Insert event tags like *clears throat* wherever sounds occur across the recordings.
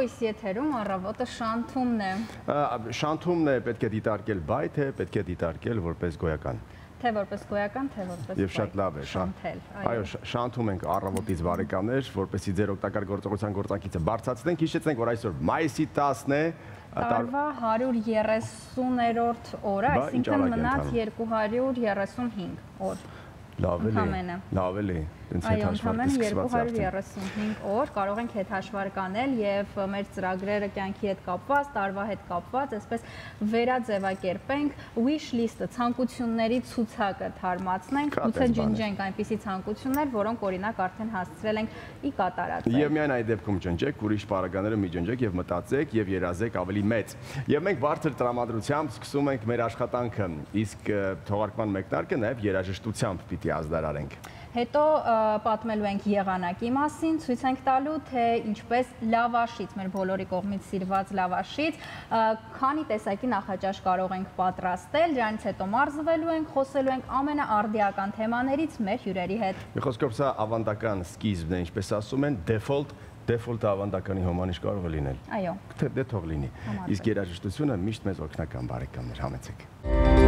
լույս եթերում առավոտը շանթումն է։ Շանթումն է պետք է դիտարկել բայ, թե պետք է դիտարկել որպես գոյական։ Թե որպես գոյական, թե որպես Եվ շատ լավ է, շանթել։ Այո, շանթում ենք առավոտից բարեկամներ, որպեսի ձեր օգտակար գործողության գործակիցը բարձրացնենք։ Հիշեցնենք, որ այսօր մայիսի 10-ն է, Տարվա 130-րդ օրը, այսինքն մնաց 235 օր։ Լավ էլի։ Լավ էլի։ Այո, ընդհանրապես 235 օր կարող ենք հետ հաշվարկանել եւ մեր ծրագրերը կյանքի հետ կապված, տարվա հետ կապված, այսպես վերաձևակերպենք wish list-ը, ցանկությունների ցուցակը թարմացնենք, գուցե ջնջենք այնպիսի ցանկություններ, որոնք օրինակ արդեն հասցրել ենք ի կատարածել։ Եվ միայն այդ դեպքում ջնջեք, ուրիշ բարագաները մի ջնջեք եւ մտածեք եւ երազեք ավելի մեծ։ Եվ մենք բարձր տրամադրությամբ սկսում ենք մեր աշխատանքը, իսկ թողարկման մեկնարկը նաեւ երաժշտությամբ պիտի ազդարարենք։ Հետո պատմելու ենք եղանակի մասին, ցույց ենք տալու, թե ինչպես լավաշից, մեր բոլորի կողմից սիրված լավաշից, քանի տեսակի նախաճաշ կարող ենք պատրաստել, դրանից հետո մարզվելու ենք, խոսելու ենք ամենաարդիական թեմաներից մեր հյուրերի հետ։ Մի խոսքով սա ավանդական սկիզբն է, ինչպես ասում են, default դեֆոլտը ավանդականի հոմանիշ կարող է լինել։ Այո։ Թե դե թող լինի։ Իսկ երաժշտությունը միշտ մեզ օգնական բարեկամներ, համեցեք։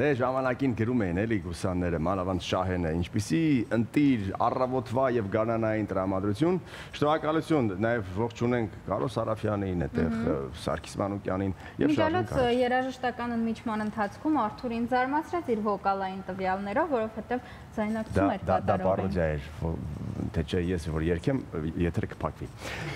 Դե ժամանակին գրում էին էլի գուսանները, մանավանդ շահենը, ինչպիսի ընտիր, առավոտվա եւ գանանային տրամադրություն։ Շնորհակալություն նաև ողջ ունենք Կարոս Արաֆյանին, այդտեղ Սարգիս Մանուկյանին եւ շարժում։ Միջալոց երաժշտական ընդմիջման ընթացքում Արթուր ինձ զարմացրեց իր վոկալային տվյալներով, որովհետեւ ձայնակցում էր կատարողին։ Դա պարոդիա էր, թե չէ ես որ երկեմ, եթերը կփակվի։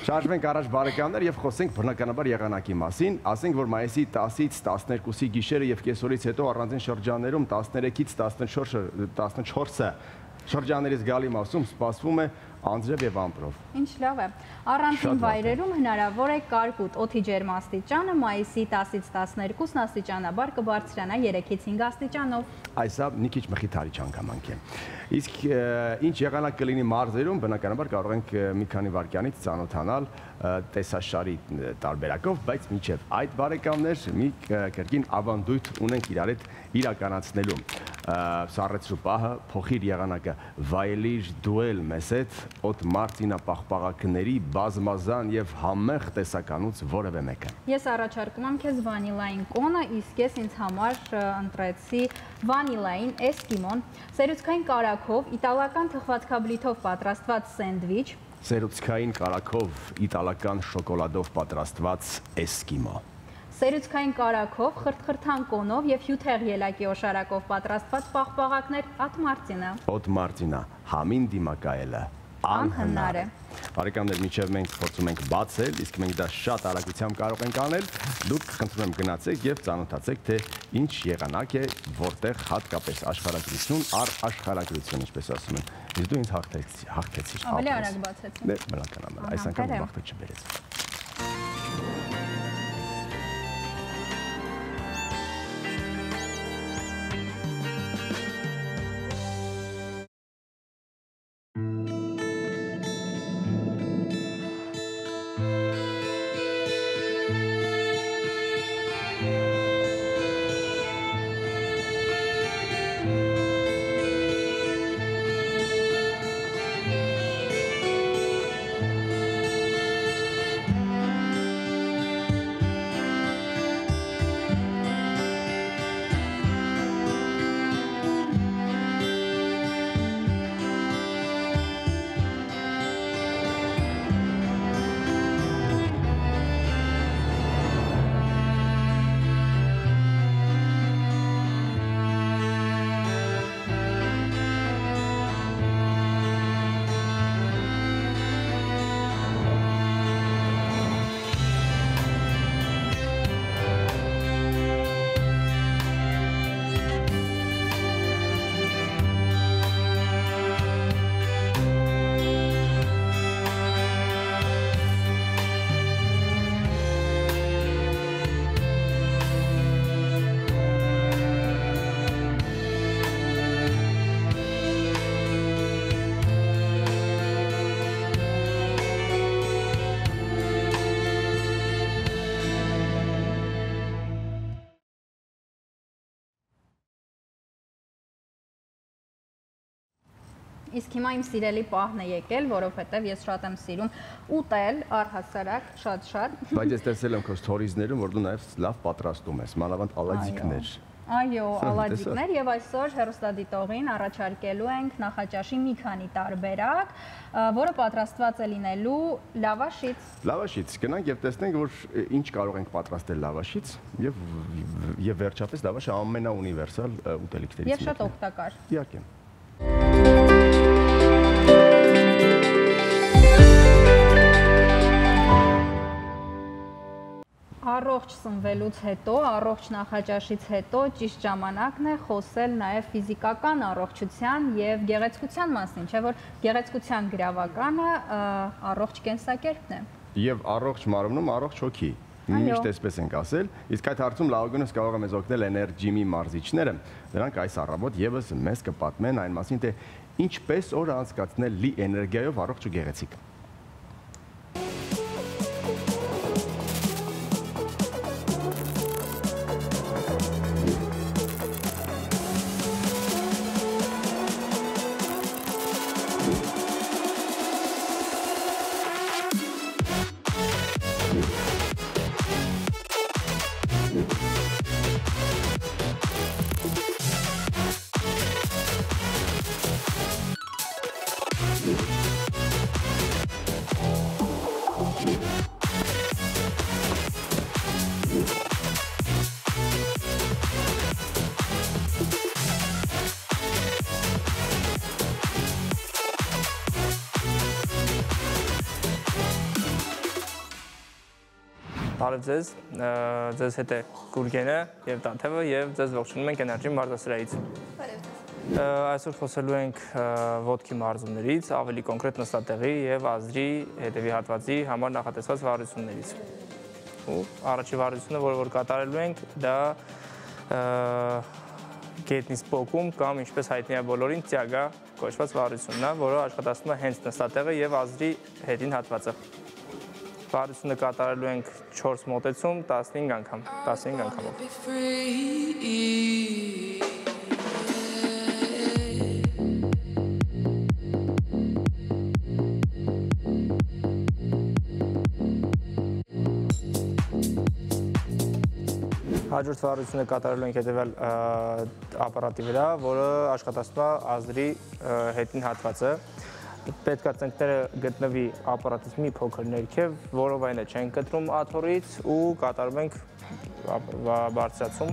Շարժվենք առաջ բարեկամներ եւ խոսենք բնականաբար եղանակի մասին, ասենք որ մայիսի 10-ից 12-ի գիշերը եւ կեսօրից հետո առանձին շրջաններում 13-ից 14-ը 14-ը շրջաններից գալի մասում սպասվում է անձրև եւ ամպրով։ Ինչ լավ է։ Առանձին վայրերում հնարավոր է կարկուտ օդի ջերմաստիճանը մայիսի 10-ից 12-ն աստիճանաբար կբարձրանա 3-ից 5 աստիճանով։ Այսա մի քիչ մխիթարիչ հանգամանք է։ Իսկ ինչ եղանակ կլինի մարզերում, բնականաբար կարող ենք մի քանի վայրկյանից ծանոթանալ տեսաշարի տարբերակով, բայց միջև այդ բարեկամներ մի կրկին ավանդույթ ունենք իրար հետ իրականացնելու։ Սառեցրու պահը փոխիր եղանակը վայելիր դուել մեզ հետ օդ մարտինա պաղպաղակների բազմազան եւ համեղ տեսականուց որևէ մեկը։ Ես առաջարկում եմ քեզ վանիլային կոնը, իսկ ես ինձ համար ընտրեցի վանիլային էսկիմոն, սերուցքային կարակով, իտալական թխվածքաբլիթով պատրաստված սենդվիչ, սերուցքային կարակով իտալական շոկոլադով պատրաստված էսկիմո։ Սերուցքային կարակով, խրթխրթան կոնով եւ հյութեղ ելակի օշարակով պատրաստված պաղպաղակներ Ատմարտինը։ Օտմարտինա, համին դիմակայելը անհնար է։ Բարեկամներ, միջև մենք փորձում ենք բացել, իսկ մենք դա շատ արագությամբ կարող ենք անել։ Դուք խնդրում եմ գնացեք եւ ծանոթացեք, թե ինչ եղանակ է, որտեղ հատկապես աշխարհագրություն առ աշխարհագրություն, ինչպես ասում են։ Իսկ դու ինձ հաղթեցիր։ Ավելի արագ բացեցի։ Դե, բնականաբար, այս անգամ բախտը չբերեց։ Իսկ հիմա իմ սիրելի պահն է եկել, որովհետև ես շատ եմ սիրում ուտել առհասարակ, շատ-շատ։ Բայց ես տեսել եմ քո սթորիզներում, որ դու նաև լավ պատրաստում ես, մանավանդ ալազիկներ։ Այո, ալաջիկներ եւ այսօր հերոստադիտողին առաջարկելու ենք նախաճաշի մի քանի տարբերակ, որը պատրաստված է լինելու լավաշից։ Լավաշից գնանք եւ տեսնենք, որ ինչ կարող ենք պատրաստել լավաշից եւ եւ վերջապես լավաշը ամենաունիվերսալ ուտելիքներից մեկն է։ Եվ շատ օգտակար։ Իհարկե։ առողջ սնվելուց հետո, առողջ նախաճաշից հետո ճիշտ ժամանակն է խոսել նաև ֆիզիկական առողջության եւ գեղեցկության մասին, չէ՞ որ գեղեցկության գրավականը առողջ կենսակերպն է։ Եվ առողջ մարմնում առողջ հոգի։ Միշտ այսպես ենք ասել, իսկ այդ հարցում լավագույնս կարող է մեզ օգնել էներգիմի մարզիչները։ Նրանք այս առավոտ եւս մեզ կպատմեն այն մասին, թե ինչպես օրը անցկացնել լի էներգիայով առողջ ու գեղեցիկ։ ձեզ, ձեզ հետ է Գուրգենը եւ Տաթևը եւ ձեզ ողջունում ենք Energy մարզասրահից։ Այսօր խոսելու ենք ոդքի մարզումներից, ավելի կոնկրետ նստատեղի եւ ազդրի հետեւի հատվածի համար նախատեսված վարություններից։ Ու առաջի վարությունը, որը որ կատարելու ենք, դա գետնի սպոկում կամ ինչպես հայտնի է բոլորին ծիագա կոչված վարությունն է, որը աշխատացնում է հենց նստատեղը եւ ազդրի հետին հատվածը։ Բարությունը կատարելու ենք 4 մոտեցում 15 անգամ, 15 անգամով։ Հաջորդ վարությունը կատարելու ենք հետևյալ ապարատի վրա, որը աշխատացնում է ազդրի հետին հատվածը պետքա ծնկները գտնվի ապարատից մի փոքր ներքև, որով այն է չեն կտրում աթորից ու կատարում ենք բարձրացում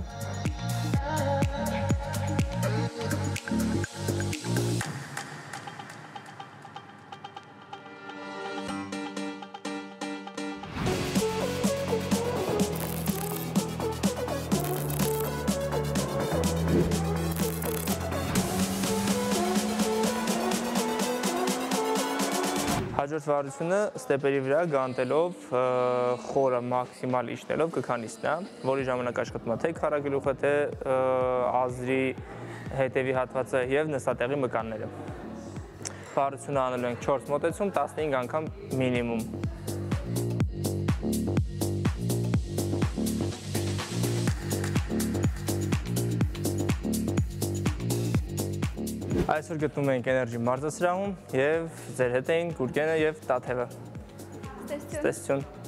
Հաջորդ վարությունը ստեպերի վրա գանտելով խորը մաքսիմալ իշնելով կքանիստն է, որի ժամանակ աշխատում է թե քարագլուխը, թե ազրի հետևի հատվածը եւ նստատեղի մկանները։ Վարությունը անելու ենք 4 մոտեցում 15 անգամ մինիմում։ Այսօր գտնում ենք Energy մարզասրահում եւ ձեր հետ էին Գուրգենը եւ Տաթևը։ Ստեսություն։ Ստեսություն։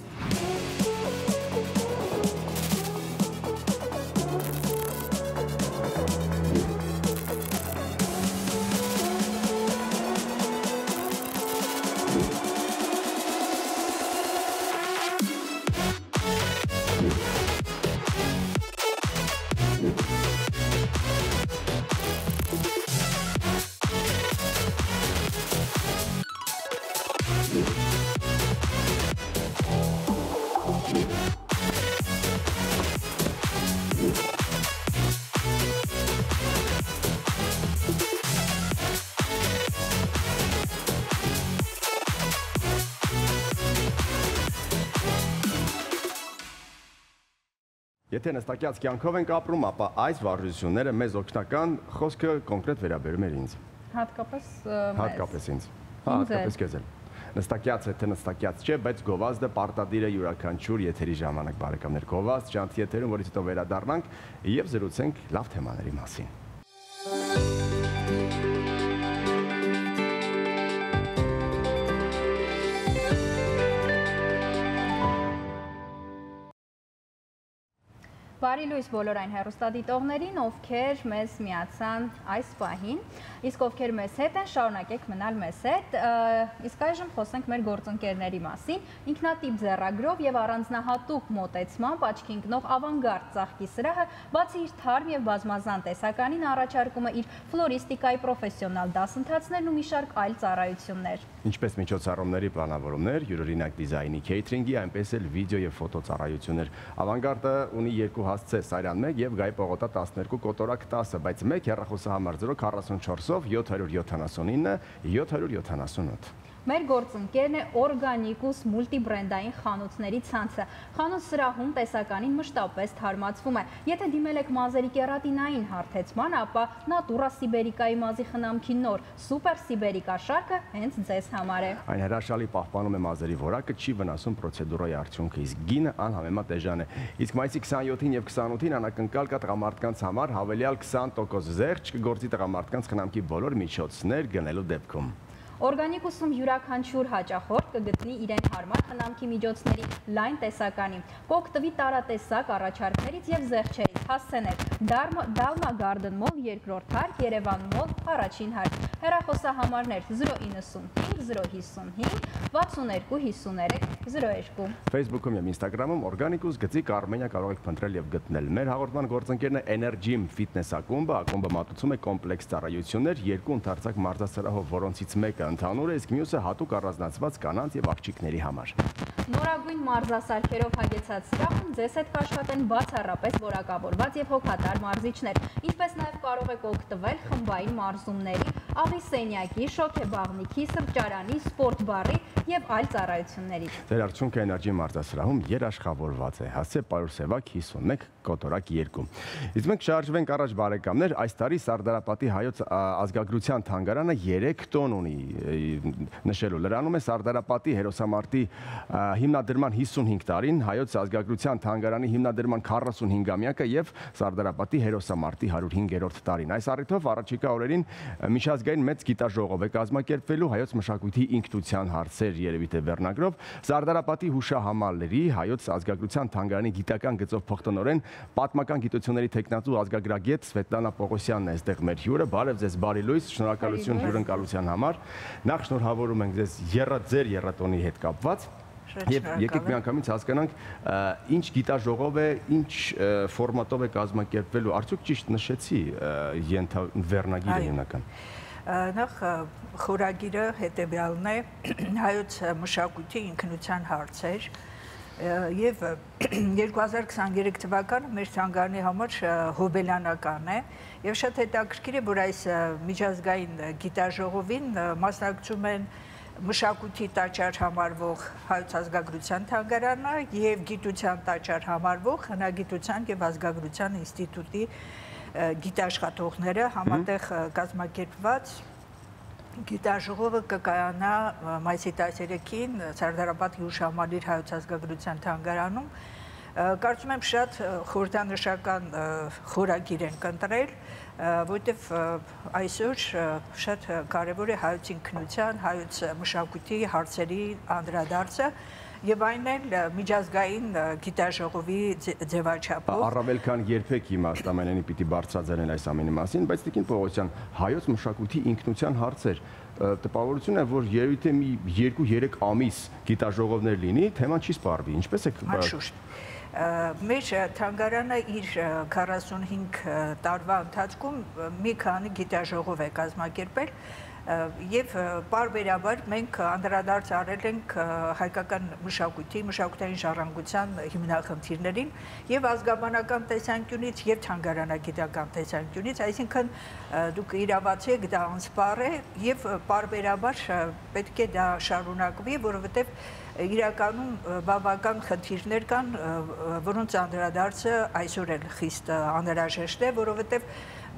Եթե նստակյաց կյանքով ենք ապրում, ապա այս վարժությունները մեզ օգնական խոսքը կոնկրետ վերաբերում էր ինձ։ Հատկապես Հատկապես ինձ։ Հա, հատկապես քեզ էլ։ Նստակյաց թե նստակյաց չէ, բայց գովազդը պարտադիր է յուրաքանչյուր եթերի ժամանակ բարեկամներ։ Գովազդ ճանթ եթերում, որից հետո վերադառնանք եւ զրուցենք լավ թեմաների մասին։ Բարի լույս բոլոր այն հերոստատիտողներին, ովքեր մեզ միացան այս պահին, իսկ ովքեր մեզ հետ են, շարունակեք մնալ մեզ հետ, իսկ այժմ խոսենք մեր գործընկերների մասին, ինքնատիպ ձեռագրով եւ առանձնահատուկ մոտեցմամբ աչքի ընկնող ավանգարդ ծաղկի սրահը, բացի իր թարմ եւ բազմազան տեսականին առաջարկում է իր ֆլորիստիկայի պրոֆեսիոնալ դասընթացներն ու մի շարք այլ ծառայություններ։ Ինչպես միջոցառումների պլանավորումներ, յուրօրինակ դիզայնի, քեյթրինգի, այնպես էլ վիդեո եւ ֆոտո ծառայություններ։ Ավանգարդը ունի երկու հասցե Սարյան 1 եւ Գայ Պողոտա 12 կոտորակ 10, բայց մեկ հեռախոսահամար 044-ով 779 778։ Մեր գործընկերն է Organicus մուլտիբրենդային խանութների ցանցը։ Խանութ սրահում տեսականին մշտապես թարմացվում է։ Եթե դիմել եք մազերի կերատինային հարթեցման, ապա Natura Siberica-ի մազի խնամքի նոր Super Siberica շարքը հենց ձեզ համար է։ Այն հրաշալի պահպանում է մազերի որակը, չի վնասում պրոցեդուրայի արդյունքը, իսկ գինը անհամեմատ էժան է։ Իսկ մայիսի 27-ին եւ 28-ին անակնկալ կա տղամարդկանց համար հավելյալ 20% զեղչ կգործի տղամարդկանց խնամքի բոլոր միջոցներ գնելու դեպքում։ Օրգանիկուսում յուրաքանչյուր հաճախորդ կգտնի իրեն հարմար խնամքի միջոցների լայն տեսականի։ Կօգտվի տարատեսակ առաջարկներից եւ զեղչերից։ Հասցեներ Dalma Garden Mall երկրորդ հարկ, Երևան Mall առաջին հարկ։ Հեռախոսահամարներ 095 055 62 53 02։ Facebook-ում եւ Instagram-ում Organicus գծիկ Armenia կարող եք փնտրել եւ գտնել։ Մեր հաղորդման գործընկերն է Energym Fitness ակումբը, ակումբը մատուցում է կոմպլեքս ծառայություններ երկու ընդարձակ մարզասրահով, որոնցից մեկը ընդհանուր է, իսկ մյուսը հատուկ առանձնացված կանանց եւ աղջիկների համար։ Նորագույն մարզասարքերով հագեցած սրահում ձեզ հետ կաշխատեն բացառապես որակավորված եւ հոգատար մարզիչներ, ինչպես նաեւ կարող եք օգտվել խմբային մարզումների, աղի սենյակի, շոքեբաղնիքի, սրճարանի, սպորտ բարի եւ այլ ծառայություններից։ Ձեր արդյունքը էներգի մարզասրահում երաշխավորված է։ Հասե Պարուսևակ 51 կոտորակ 2։ Իսկ մենք շարժվենք առաջ բարեկամներ, այս տարի Սարդարապատի հայոց ազգագրության թանգարանը 3 տոն ունի նշելու։ Լրանում է Սարդարապատի հերոսամարտի հիմնադրման 55 տարին, հայոց ազգագրության թանգարանի հիմնադրման 45-ամյակը եւ Սարդարապատի հերոսամարտի 105-րդ տարին։ Այս առիթով առաջիկա օրերին միջազգային մեծ գիտաժողով է կազմակերպվելու հայոց մշակույթի ինքնության հարցեր երևի թե վերնագրով Սարդարապատի հուշահամալների հայոց ազգագրության թանգարանի գիտական գծով փոխտնօրեն պատմական գիտությունների տեխնատու ազգագրագետ Սվետլանա Պողոսյանն է այստեղ մեր հյուրը։ Բարև ձեզ, բարի լույս, շնորհակալություն հյուրընկալության համար։ Նախ շնորհավորում ենք ձեզ երրա ձեր երրատոնի հետ կապված։ Եվ եկեք մի անգամից հասկանանք ինչ գիտաժողով է, ինչ ֆորմատով է կազմակերպվելու։ Արդյոք ճիշտ նշեցի վերնագիրը հիմնական։ Նախ խորագիրը հետևյալն է *clears throat* հայոց մշակույթի ինքնության հարցեր եւ 2023 *clears throat* թվականը մեր ցանկանի համար հոբելյանական է եւ շատ հետաքրքիր է որ այս միջազգային գիտաժողովին մասնակցում են մշակույթի տաճար համարվող հայոց ազգագրության թանգարանը եւ գիտության տաճար համարվող հնագիտության եւ ազգագրության ինստիտուտի գիտաշխատողները համատեղ կազմակերպված Գիտաժողովը կկայանա մայիսի 13-ին Սարդարապատ հյուշամալիր հայոց ազգագրության թանգարանում։ Կարծում եմ շատ խորհրդանշական խորագիր են կընտրել, որտեվ այսօր շատ կարևոր է հայոց ինքնության, հայոց մշակույթի հարցերի անդրադարձը եւ այն էլ միջազգային գիտաժողովի ձևաչափով առավել քան երբեք իմաստ ամենանի պիտի բարձրաձայնեն այս ամենի մասին բայց Տիկին Պողոսյան հայոց մշակույթի ինքնության հարցեր տպավորություն է որ երևի թե մի 2-3 ամիս գիտաժողովներ լինի թեման չի սպառվի ինչպես է Անշուշտ մեր թանգարանը իր 45 տարվա ընթացքում մի քանի գիտաժողով է կազմակերպել եւ բարբերաբար մենք անդրադարձ արել ենք հայկական մշակույթի, մշակութային ժառանգության հիմնախնդիրներին եւ ազգաբանական տեսանկյունից եւ թանգարանագիտական տեսանկյունից, այսինքն դուք իրավացի եք դա անսպառ է եւ բարբերաբար պետք է դա շարունակվի, որովհետեւ իրականում բավական խնդիրներ կան, որոնց անդրադարձը այսօր էլ խիստ անհրաժեշտ է, որովհետեւ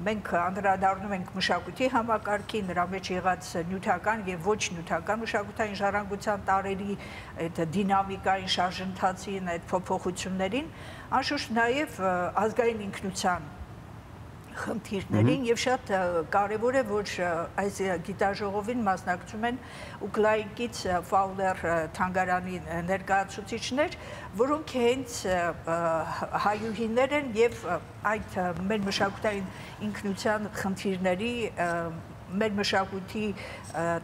մենք անդրադառնում ենք մշակույթի համակարգին, նրա մեջ եղած նյութական եւ ոչ նյութական մշակութային ժառանգության տարերի այդ դինամիկային շարժընթացին, այդ փոփոխություններին, անշուշտ նաեւ ազգային ինքնության խնդիրներին եւ շատ կարեւոր է որ այս գիտաժողովին մասնակցում են Ուկրաինից Ֆաուլեր թանգարանի ներկայացուցիչներ, որոնք հենց հայուհիներ են եւ այդ մեր մշակութային ինքնության խնդիրների մեր մշակույթի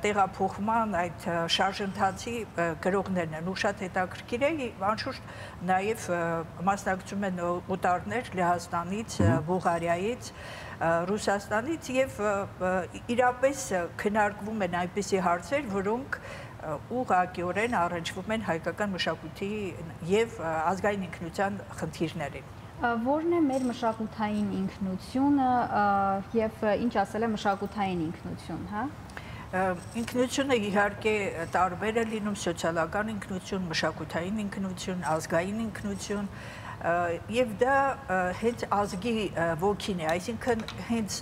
տեղափոխման այդ շարժընթացի գրողներն են ու շատ հետաքրքիր է անշուշտ նաև մասնակցում են օտարներ Լեհաստանից, Բուլղարիայից, Ռուսաստանից եւ իրապես քննարկվում են այնպիսի հարցեր, որոնք ուղղակիորեն առնչվում են հայկական մշակույթի եւ ազգային ինքնության խնդիրներին որն է մեր մշակութային ինքնությունը եւ ինչ ասել է մշակութային ինքնություն, հա? Ինքնությունը իհարկե տարբեր է լինում սոցիալական ինքնություն, մշակութային ինքնություն, ազգային ինքնություն եւ դա հենց ազգի ոգին է, այսինքն հենց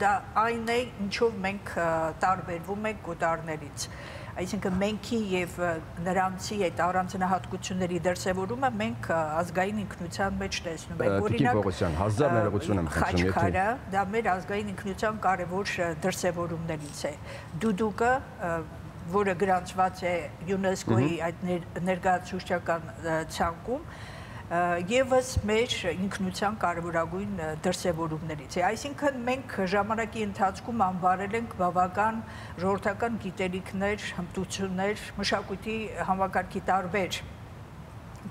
դա այն է, ինչով մենք տարբերվում ենք գոտարներից այսինքն մենքի եւ նրանցի այդ առանձնահատկությունների դրսևորումը մենք ազգային ինքնության մեջ տեսնում ենք օրինակ Պողոսյան հազար ներողություն եմ խնդրում եթե դա մեր ազգային ինքնության կարևոր դրսևորումներից է դուդուկը որը գրանցված է ՅՈՒՆԵՍԿՕ-ի այդ ներկայացուցչական ցանկում եւս մեր ինքնության կարևորագույն դրսևորումներից է։ Այսինքն մենք ժամանակի ընթացքում անվարել ենք բավական ժողովրդական գիտելիքներ, հմտություններ, մշակույթի համակարգի տարբեր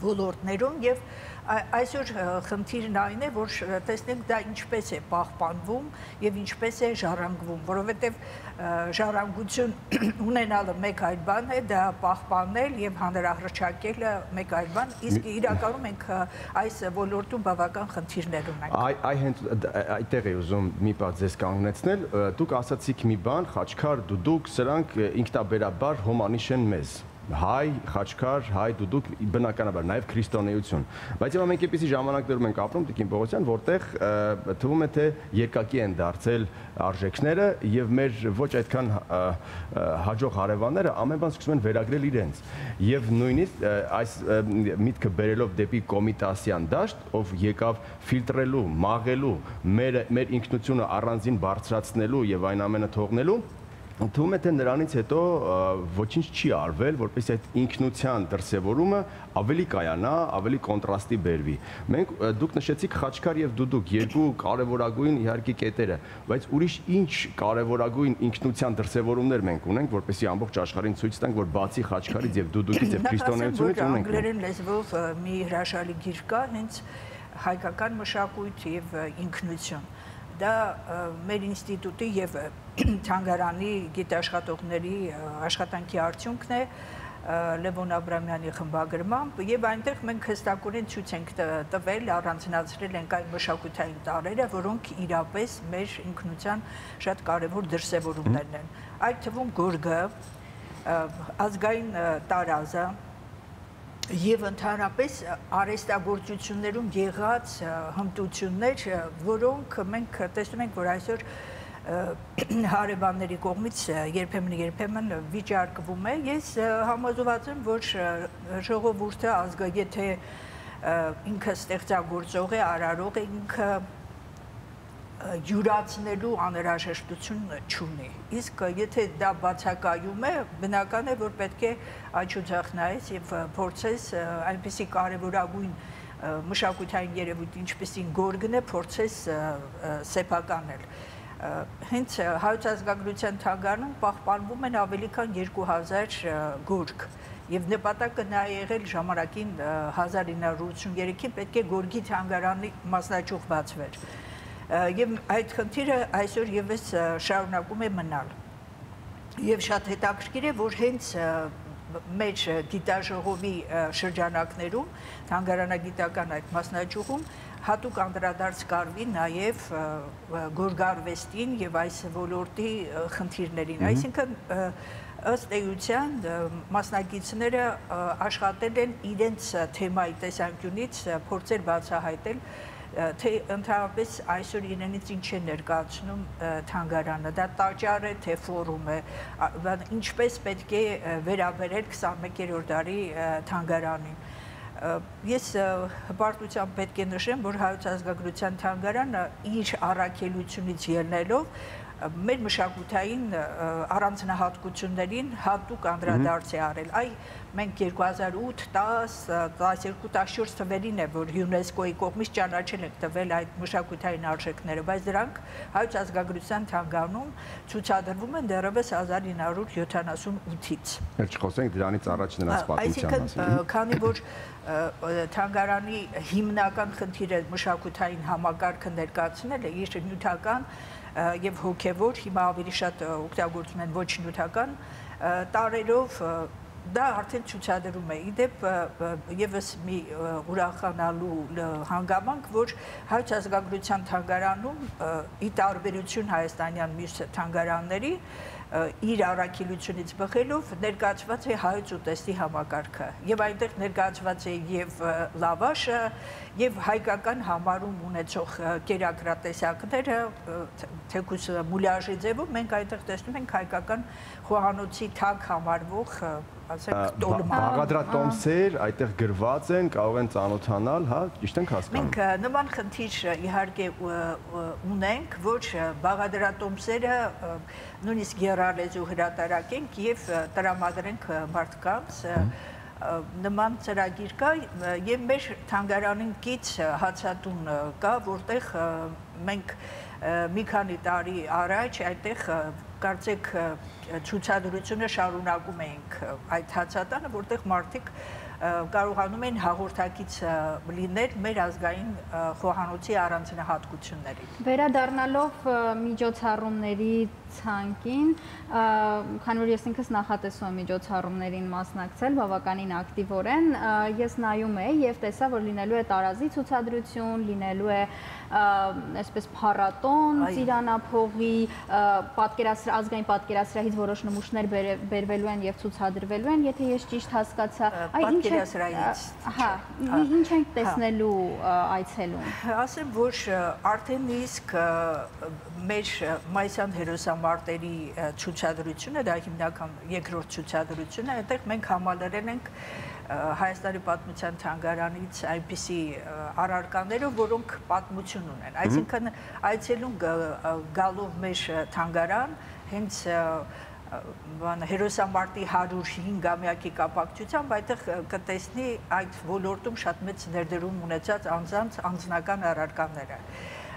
ոլորտներում եւ այսօր խնդիրն այն է, որ տեսնենք դա ինչպես է պահպանվում եւ ինչպես է ժառանգվում, որովհետեւ ժառանգություն ունենալը մեկ այլ բան է, դա պահպանել եւ հանրահրճակելը մեկ այլ բան, իսկ իրականում մենք այս ոլորտում բավական խնդիրներ ունենք։ Այ այ հենց այդտեղ է ուզում մի բան ձեզ կանգնեցնել, դուք ասացիք մի բան, խաչքար, դուդուկ, սրանք ինքնաբերաբար հոմանիշ են մեզ հայ, խաչքար, հայ դուդուկ բնականաբար նաև քրիստոնեություն։ Բայց հիմա մենք այնպեսի ժամանակներում ենք ապրում Տիկին Պողոսյան, որտեղ թվում է թե երկակի են դարձել արժեքները եւ մեր ոչ այդքան հաջող հարևանները ամեն բան սկսում են վերագրել իրենց։ Եվ նույնիսկ այս միտքը բերելով դեպի կոմիտասյան դաշտ, ով եկավ ֆիլտրելու, մաղելու, մեր մեր ինքնությունը առանձին բարձրացնելու եւ այն ամենը թողնելու Թվում է թե նրանից հետո ոչինչ չի արվել, որպես այդ ինքնության դրսևորումը ավելի կայանա, ավելի կոնտրաստի բերվի։ Մենք դուք նշեցիք Խաչքար եւ Դուդուկ երկու կարևորագույն իհարկե կետերը, բայց ուրիշ ինչ կարևորագույն ինքնության դրսևորումներ մենք ունենք, որպեսզի ամբողջ աշխարհին ցույց տանք, որ բացի Խաչքարից եւ Դուդուկից եւ քրիստոնեությունից ունենք։ Անգլերեն լեզվով մի հրաշալի գիր կա, հենց հայկական մշակույթ եւ ինքնություն դա մեր ինստիտուտի եւ Թանգարանի գիտաշխատողների աշխատանքի արդյունքն է Լևոն Աբրամյանի խմբագրմամբ եւ այնտեղ մենք հստակորեն ցույց ենք տվել, առանձնացրել ենք այն մշակութային տարերը, որոնք իրապես մեր ինքնության շատ կարևոր դրսևորումներն են։ Այդ թվում գորգը, ազգային տարազը, եւ ընդհանրապես արեստագործություններում եղած հմտություններ, որոնք մենք տեսնում ենք, որ այսօր *clears throat* հարևանների կողմից երբեմն երբեմն վիճարկվում է։ Ես համոզված եմ, որ ժողովուրդը ազգը եթե ինքը ստեղծագործող է, արարող է, ինքը յուրացնելու անհրաժեշտություն չունի։ Իսկ եթե դա բացակայում է, բնական է, որ պետք է աչուձախ նայես եւ փորձես այնպիսի կարեւորագույն մշակութային երևույթ, ինչպեսին գորգն է, փորձես սեփականել հենց հայոց ազգագրության թանգարանում պահպանվում են ավելի քան 2000 գորգ եւ նպատակը նա եղել ժամանակին 1983-ին պետք է գորգի թանգարանի մասնաճյուղ բացվեր եւ այդ խնդիրը այսօր եւս շարունակում է մնալ։ Եվ շատ հետաքրքիր է, որ հենց մեր գիտաժողովի շրջանակներում թանգարանագիտական այդ մասնաճյուղում հատուկ անդրադարձ կարվի նաև գորգարվեստին եւ այս ոլորտի խնդիրներին։ Այսինքն ըստ էության մասնագետները աշխատել են իրենց թեմայի տեսանկյունից փորձել բացահայտել թե ընդհանրապես այսօր իրենից ինչ է ներկայացնում թանգարանը դա տաճար է թե ֆորում է ինչպես պետք է վերաբերել 21-րդ դարի թանգարանին ես հպարտությամբ պետք է նշեմ, որ հայոց ազգագրության թանգարանը իր առաքելությունից ելնելով մեր մշակութային առանձնահատկություններին հատուկ անդրադարձ է արել։ Այ մենք 2008, 10, 12, 14 թվերին է, որ ՅՈՒՆԵՍԿՕ-ի կողմից ճանաչել են տվել այդ մշակութային արժեքները, բայց դրանք հայոց ազգագրության թանգանում ցուցադրվում են դեռևս 1978-ից։ Էլ չխոսենք դրանից առաջ նրանց պատմության մասին։ Այսինքն, քանի որ թանգարանի հիմնական խնդիրը մշակութային համակարգը ներկայացնելը իր նյութական եւ հոգեվոր հիմա ավելի շատ օգտագործում են ոչ նյութական տարերով դա արդեն ցուցադրում է։ Իդեպ եւս մի ուրախանալու հանգամանք, որ հայոց ազգագրության թանգարանում ի տարբերություն հայաստանյան մյուս թանգարանների իր առաքելությունից բխելով ներկայացված է հայոց ուտեստի համակարգը եւ այնտեղ ներկայացված է եւ լավաշը եւ հայկական համարում ունեցող կերակրատեսակները թեկուս մուլյաժի ձևով մենք այնտեղ տեսնում ենք հայկական խոհանոցի թակ համարվող ասենք տոլմա բաղադրատոմսեր այդտեղ գրված են, կարող են ծանոթանալ, հա, ճիշտ ենք հասկանում։ Մենք նման խնդիր իհարկե ունենք, ոչ բաղադրատոմսերը նույնիսկ երարեզու հրատարակ ենք եւ տրամադրենք մարդկանց նման ծրագիր կա եւ մեր թանգարանին կից հացատուն կա, որտեղ մենք մի քանի տարի առաջ այդտեղ կարծեք ցուցադրությունը շարունակում էինք այդ հացատանը, որտեղ մարդիկ կարողանում են հաղորդակից լինել մեր ազգային խոհանոցի առանձնահատկությունների։ Վերադառնալով միջոցառումների ցանկին, քանի որ ես ինքս նախատեսում եմ միջոցառումներին մասնակցել բավականին ակտիվորեն, ես նայում եի եւ տեսա, որ լինելու է տարազի ցուցադրություն, լինելու է այսպես փառատոն ծիրանափողի պատկերասր ազգային պատկերասրահից որոշ նմուշներ բերվելու են եւ ցուցադրվելու են, եթե ես ճիշտ հասկացա, այ ինչ պատկերասրահից։ Հա, ինչ ենք հա։ տեսնելու այցելում։ Ասեմ, որ արդեն իսկ մեր մայիսյան հերոսամարտերի ցուցադրությունը, դա հիմնական երկրորդ ցուցադրությունը, այդտեղ մենք համալրել ենք Հայաստանի պատմության թանգարանից այնպիսի առարկաներով, որոնք պատմություն ունեն։ Այսինքն այցելուն գալով մեր թանգարան հենց բան հերոսամարտի 105-ամյակի կապակցությամբ այդտեղ կտեսնի այդ ոլորտում շատ մեծ ներդրում ունեցած անձանց անձնական առարկաները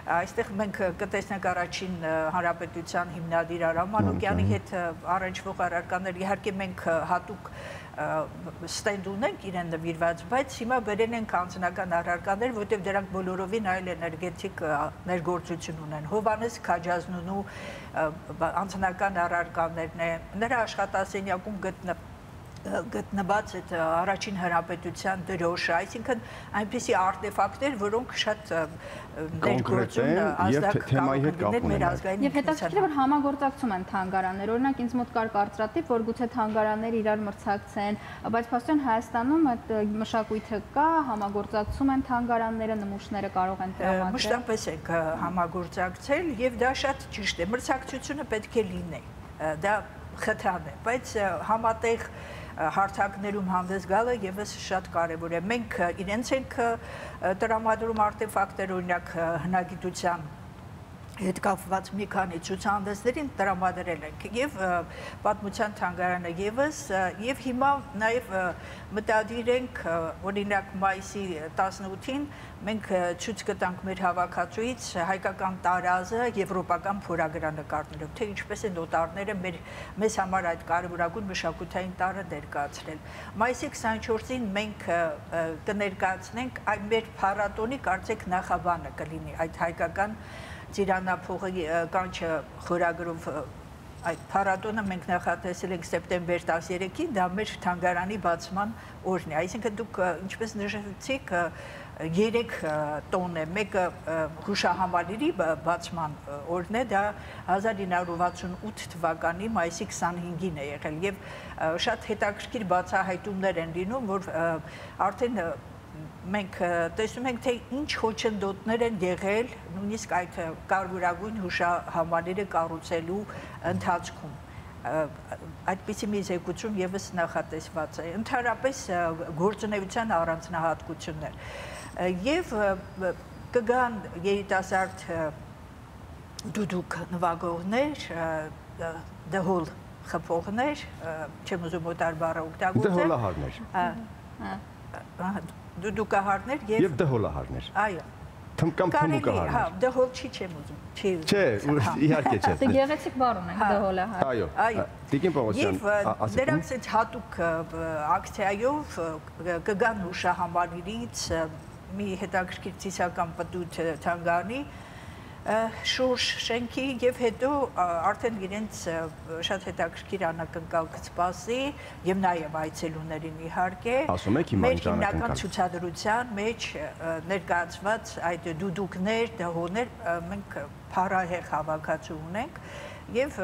այստեղ մենք կտեսնենք առաջին հանրապետության հիմնադիր Արամ Մանուկյանի հետ առնչվող առարկաներ իհարկե մենք հատուկ ստենդ ունենք իրեն նվիրված, բայց հիմա բերեն ենք անձնական առարկաներ, որտեղ դրանք բոլորովին այլ էներգետիկ ներգործություն ունեն։ Հովանես Քաջազնունու անձնական առարկաներն է, նրա աշխատասենյակում գտնվ գտնված այդ առաջին հրապետության դրոշը, այսինքն այնպիսի արտեֆակտներ, որոնք շատ ներգործուն ազդակ թեմայի հետ կապ ունեն։ Եվ հետաքրքիր որ համագործակցում են թանգարաններ, օրինակ ինձ մոտ կար կարծրատիպ, որ գուցե թանգարաններ իրար մրցակցեն, բայց փաստորեն Հայաստանում այդ մշակույթը կա, համագործակցում են թանգարանները, նմուշները կարող են տրամադրել։ Մշտապես ենք համագործակցել եւ դա շատ ճիշտ է։ Մրցակցությունը պետք է լինի։ Դա խթան է, բայց համատեղ հարթակներում հանդես գալը եւս շատ կարեւոր է։ Մենք իրենց ենք տրամադրում արտեֆակտեր, օրինակ հնագիտության հետ կապված մի քանի ցուցահանդեսներին տրամադրել ենք եւ պատմության թանգարանը եւս եւ հիմա նաեւ մտադիր ենք օրինակ մայիսի 18-ին մենք ցույց կտանք մեր հավաքածուից հայկական տարազը եվրոպական փորագրանկարներով թե ինչպես են նոտարները մեր մեզ համար այդ կարևորագույն մշակութային տարը ներկայացրել մայիսի 24-ին մենք կներկայացնենք այդ մեր փառատոնի կարծեք նախաբանը կլինի այդ հայկական Ծիրանափողի կանչը խորագրով այդ փառատոնը մենք նախատեսել ենք սեպտեմբեր 13-ին, դա մեր թանգարանի բացման օրն է։ Այսինքն դուք ինչպես նշեցիք, 3 տոն է, մեկը հուշահամալիրի բացման օրն է, դա 1968 թվականի մայիսի 25-ին է եղել եւ շատ հետաքրքիր բացահայտումներ են լինում, որ արդեն մենք տեսնում ենք թե ինչ խոչընդոտներ են եղել նույնիսկ այդ կարևորագույն հուշահամալիրը կառուցելու ընթացքում այդպիսի մի զեկուցում եւս նախատեսված է։ Ընդհանրապես գործունեության առանձնահատկություններ եւ կգան երիտասարդ դուդուկ նվագողներ, դհոլ խփողներ, չեմ ուզում օտար բառը օգտագործել։ Դհոլահարներ։ Դուդուկահարներ եւ եւ դհոլահարներ։ Այո Թմկամ թմուկահարներ։ Հա, դհոլ չի չեմ ուզում։ Չի։ Չէ, իհարկե չէ։ Դե գեղեցիկ բառ ունենք դհոլահար։ Այո։ Այո։ Տիկին Պողոսյան, ասեք։ Դրանք այդ հատուկ ակցիայով կգան հուշահամալիրից մի հետաքրքիր ցիսական պտուտ թանգարանի շուրջ շենքի եւ հետո արդեն իրենց շատ հետաքրքիր անակնկալ կսպասի եւ նաեւ այցելուներին իհարկե ասում եք հիմա ինչ անակնկալ ցուցադրության մեջ ներկայացված այդ դուդուկներ, դհոներ մենք փառահեղ հավաքածու ունենք եւ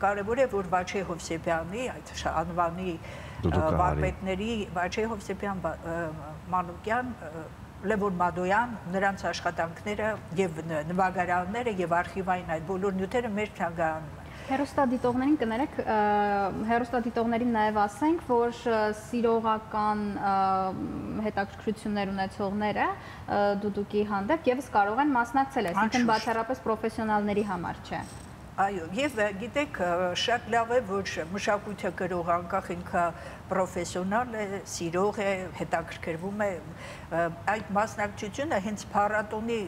կարեւոր է որ Վաչե Հովսեփյանի այդ անվանի վարպետների Վաչե Հովսեփյան Մանուկյան Լևոն Մադոյան, նրանց աշխատանքները եւ նվագարանները եւ արխիվային այդ բոլոր նյութերը մեր թանգարանում են։ Հերոստադիտողներին կներեք, հերոստադիտողներին նաև ասենք, որ սիրողական հետաքրքրություններ ունեցողները դուդուկի հանդեպ եւս կարող են մասնակցել, այսինքն բացառապես պրոֆեսիոնալների համար չէ։ Այո, եւ գիտեք, շատ լավ է, որ մշակույթը գրող անկախ ինքը պրոֆեսիոնալ է, սիրող է, հետաքրքրվում է այդ մասնակցությունը հենց փառատոնի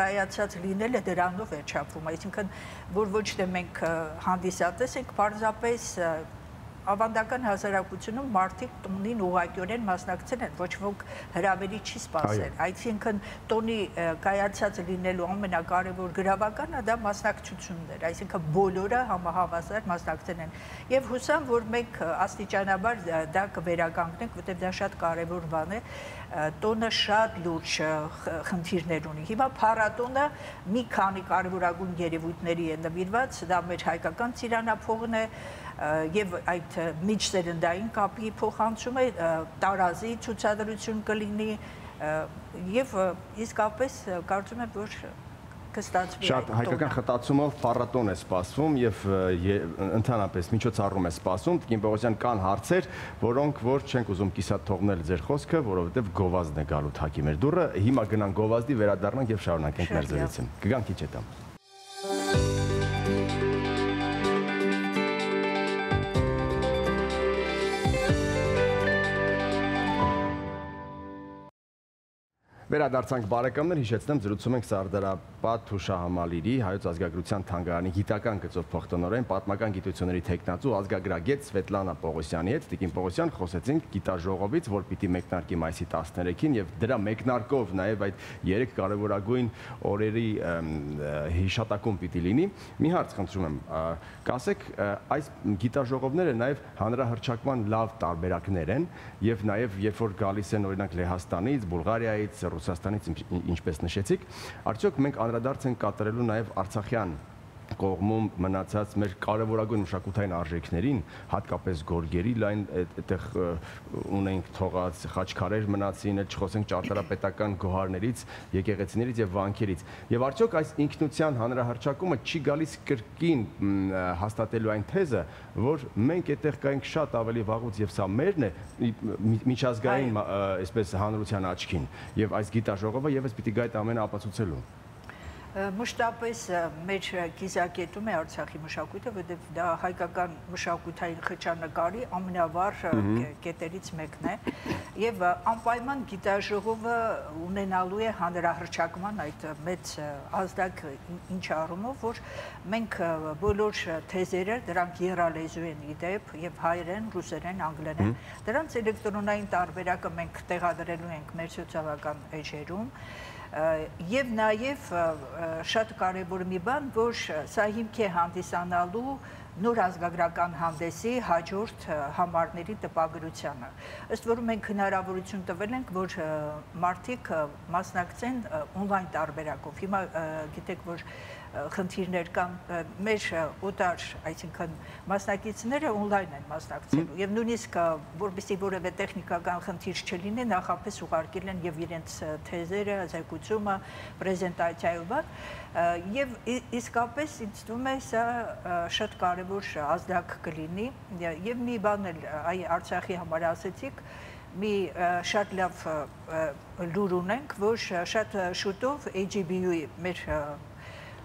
կայացած լինելը դրանով է չափվում, այսինքն որ ոչ թե մենք հանդիսատես ենք, պարզապես ավանդական հասարակությունում մարդիկ տոնին ուղղակիորեն մասնակցել են, ոչ ոք հրավերի չի սпасել։ Այսինքն տոնի կայացած լինելու ամենակարևոր գրավականը դա մասնակցությունն էր, այսինքն բոլորը համահավասար մասնակցել են։ Եվ հուսամ, որ մենք աստիճանաբար դա կվերականգնենք, որտեղ դա շատ կարևոր բան է տոնը շատ լուրջ խնդիրներ ունի։ Հիմա փառատոնը մի քանի կարևորագույն երևույթների է նվիրված, դա մեր հայկական ծիրանափողն է, եւ այդ միջսերնդային կապի փոխանցում է տարազի ցուցադրություն կլինի եւ իսկապես կարծում եմ որ կստացվի Շատ հայկական խտացումով փառատոն է սպասվում եւ ընդհանրապես միջոցառում է սպասվում։ Տիկին Պողոսյան կան հարցեր, որոնք որ չենք ուզում կիսատ թողնել ձեր խոսքը, որովհետեւ գովազդն է գալու թակի մեր դուրը։ Հիմա գնանք գովազդի, վերադառնանք եւ շարունակենք մեր զրույցը։ Կգանք քիչ հետո։ Վերադարձանք բարեկամներ, հիշեցնեմ զրուցում ենք Սարդարապատ հուշահամալիրի հայոց ազգագրության թանգարանի գիտական գծով փոխտնօրեն պատմական գիտությունների տեխնացու ազգագրագետ Սվետլանա Պողոսյանի հետ։ Տիկին Պողոսյան խոսեցինք գիտաժողովից, որ պիտի մեկնարկի մայիսի 13-ին եւ դրա մեկնարկով նաեւ այդ երեք կարևորագույն օրերի հիշատակում պիտի լինի։ Մի հարց խնդրում եմ, կասեք, այս գիտաժողովները նաեւ հանրահրճակման լավ տարբերակներ են եւ նաեւ երբ որ գալիս են օրինակ Լեհաստանից, Բուլղարիայից, Ռուսաստանից ինչպես նշեցիք, արդյոք մենք անդրադարձ ենք կատարելու նաև Արցախյան կողմում մնացած մեր կարևորագույն մշակութային արժեքներին, հատկապես գորգերի լայն այդտեղ ունենք թողած խաչքարեր մնացին, էլ չխոսենք ճարտարապետական գոհարներից, եկեղեցիներից եւ վանքերից։ Եւ արդյոք այս ինքնության հանրահարճակումը չի գալիս կրկին հաստատելու այն թեզը, որ մենք այդտեղ կայենք շատ ավելի վաղուց եւ սա մերն է միջազգային այսպես հանրության աչքին եւ այս գիտաժողովը եւս պիտի գա այդ ամենը ապացուցելու մշտապես մեր կիզակետում է Արցախի մշակույթը, որովհետև դա հայկական մշակութային խճանկարի ամենավառ կետերից մեկն է եւ անպայման գիտաժողովը ունենալու է հանրահրճակման այդ մեծ ազդակ ինչ առումով, որ մենք բոլոր թեզերը դրանք երալեզու են իդեպ եւ հայերեն, ռուսերեն, անգլերեն, դրանց էլեկտրոնային տարբերակը մենք տեղադրելու ենք մեր սոցիալական էջերում եւ նաեւ շատ կարեւոր մի բան, որ սա հիմք է հանդիսանալու նոր ազգագրական հանդեսի հաջորդ համարների տպագրությանը։ Ըստ որում մենք հնարավորություն տվել ենք, որ մարդիկ մասնակցեն on-line տարբերակով։ Հիմա գիտեք, որ խնդիրներ կան մեր օտար, այսինքն մասնակիցները on-line են մասնակցելու եւ նույնիսկ որբիսի որևէ տեխնիկական խնդիր չլինի, նախապես ուղարկել են եւ իրենց թեզերը, զեկուցումը, պրեզենտացիայով եւ իսկապես ինձ թվում է սա շատ կարեւոր ազդակ կլինի եւ մի բան էլ այ Արցախի համար ասեցիք մի շատ լավ լուր ունենք, որ շատ շուտով AGBU-ի մեր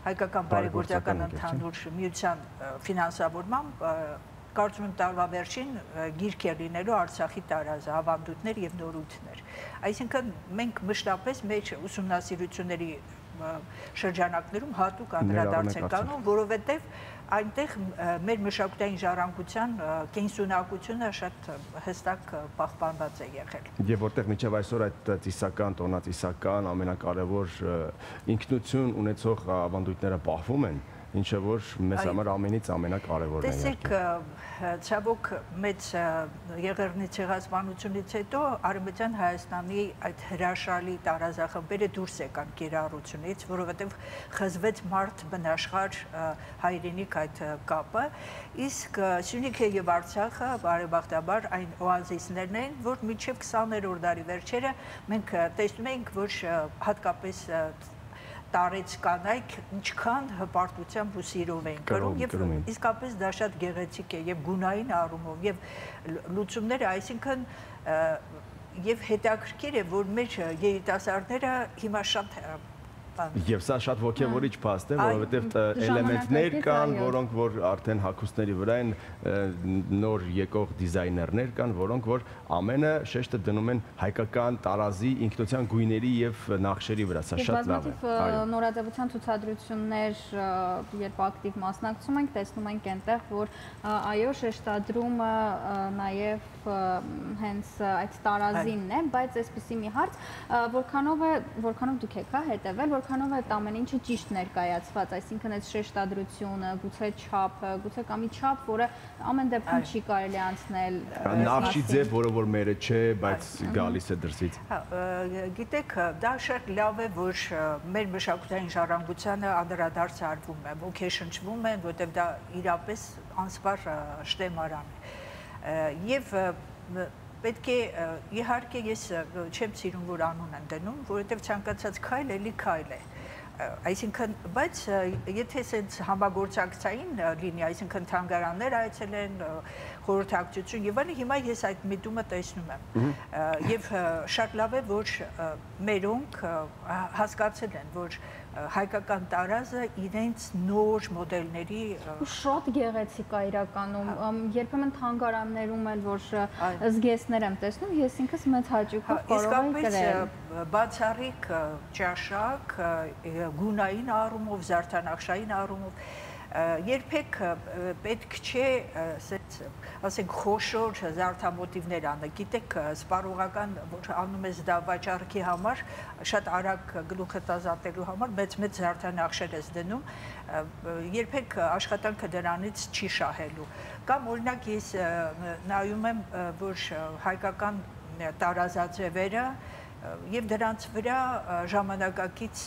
հայկական բարեգործական ընդհանուր միության ֆինանսավորմամբ կարծում եմ տարվա վերջին գիրք է լինելու Արցախի տարազը, ավանդույթներ եւ նորույթներ։ Այսինքն մենք մշտապես մեր ուսումնասիրությունների շրջանակներում հատուկ անդրադարձ ենք անում, որովհետեւ այնտեղ մեր մշակութային ժառանգության կենսունակությունը շատ հստակ պահպանված է եղել։ Եվ որտեղ միջև այսօր այդ ծիսական, տոնածիսական ամենակարևոր ինքնություն ունեցող ավանդույթները պահվում են, ինչը որ մեզ համար ամենից ամենակարևորն է։ Տեսեք, ցավոք մեծ եղերնի ցեղասպանությունից հետո Արևմտյան Հայաստանի այդ հրաշալի տարազախմբերը դուրս եկան կիրառությունից, որովհետև խզվեց մարդ բնաշխար հայրենիք այդ կապը, իսկ Սյունիքը եւ Արցախը բարեբախտաբար այն օազիսներն են, որ մինչև 20-րդ դարի վերջերը մենք տեսնում ենք, որ հատկապես տարեց կանայք ինչքան հպարտությամբ ու սիրով էին կրում եւ իսկապես դա շատ գեղեցիկ է եւ գունային առումով եւ լուծումները այսինքն եւ հետաքրքիր է որ մեր երիտասարդները հիմա շատ Եվ սա շատ ողջևորիչ փաստ է, որովհետև էլեմենտներ կան, որոնք որ արդեն հակոստների վրա են նոր եկող դիզայներներ կան, որոնք որ ամենը շեշտը դնում են հայկական տարազի ինքնության գույների եւ նախշերի վրա։ Սա շատ լավ է։ Նորաձևության ցուցադրություններ, երբ ակտիվ մասնակցում ենք, տեսնում ենք այնտեղ, որ այո, շեշտադրումը նաեւ հենց այդ տարազինն է, բայց այսպեսի մի հարց, որքանով է, որքանով դուք եք հա հետևել, որ որքանով է ամեն ինչը ճիշտ ներկայացված, այսինքն այդ շեշտադրությունը, գուցե չափը, գուցե կամի չափ, որը ամեն դեպքում չի կարելի անցնել։ Նախշի ձև, որը որ մերը չէ, բայց գալիս է դրսից։ Հա, գիտեք, դա շատ լավ է, որ մեր մշակութային ժառանգությանը անդրադարձ արվում է, ոգեշնչվում են, որտեղ դա իրապես անսպար շտեմարան է։ Եվ պետք է իհարկե ես չեմ սիրում որ անուն են դնում, որովհետև ցանկացած քայլ էլի քայլ է այսինքն բայց եթե ասենց համագործակցային լինի, այսինքն թանգարաններ այցելեն, խորհրդակցություն եւ այլն, հիմա ես այդ միտումը տեսնում եմ։ Եվ շատ լավ է, որ մերոնք հասկացել են, որ հայկական տարազը իրենց նոր մոդելների շատ գեղեցիկ է իրականում երբեմն թանգարաններում էլ որ զգեստներ եմ տեսնում ես ինքս մեծ հաճույքով կարող եմ գրել բացառիկ ճաշակ գունային առումով զարդանախշային առումով երբեք պետք չէ ասենց ասենք խոշոր զարդամոտիվներ անը գիտեք սպառողական որ անում ես դա վաճառքի համար շատ արագ գլուխը տազատելու համար մեծ մեծ զարդանախշեր ես դնում երբեք աշխատանքը դրանից չի շահելու կամ օրինակ ես նայում եմ որ հայկական տարազաձևերը եւ դրանց վրա ժամանակակից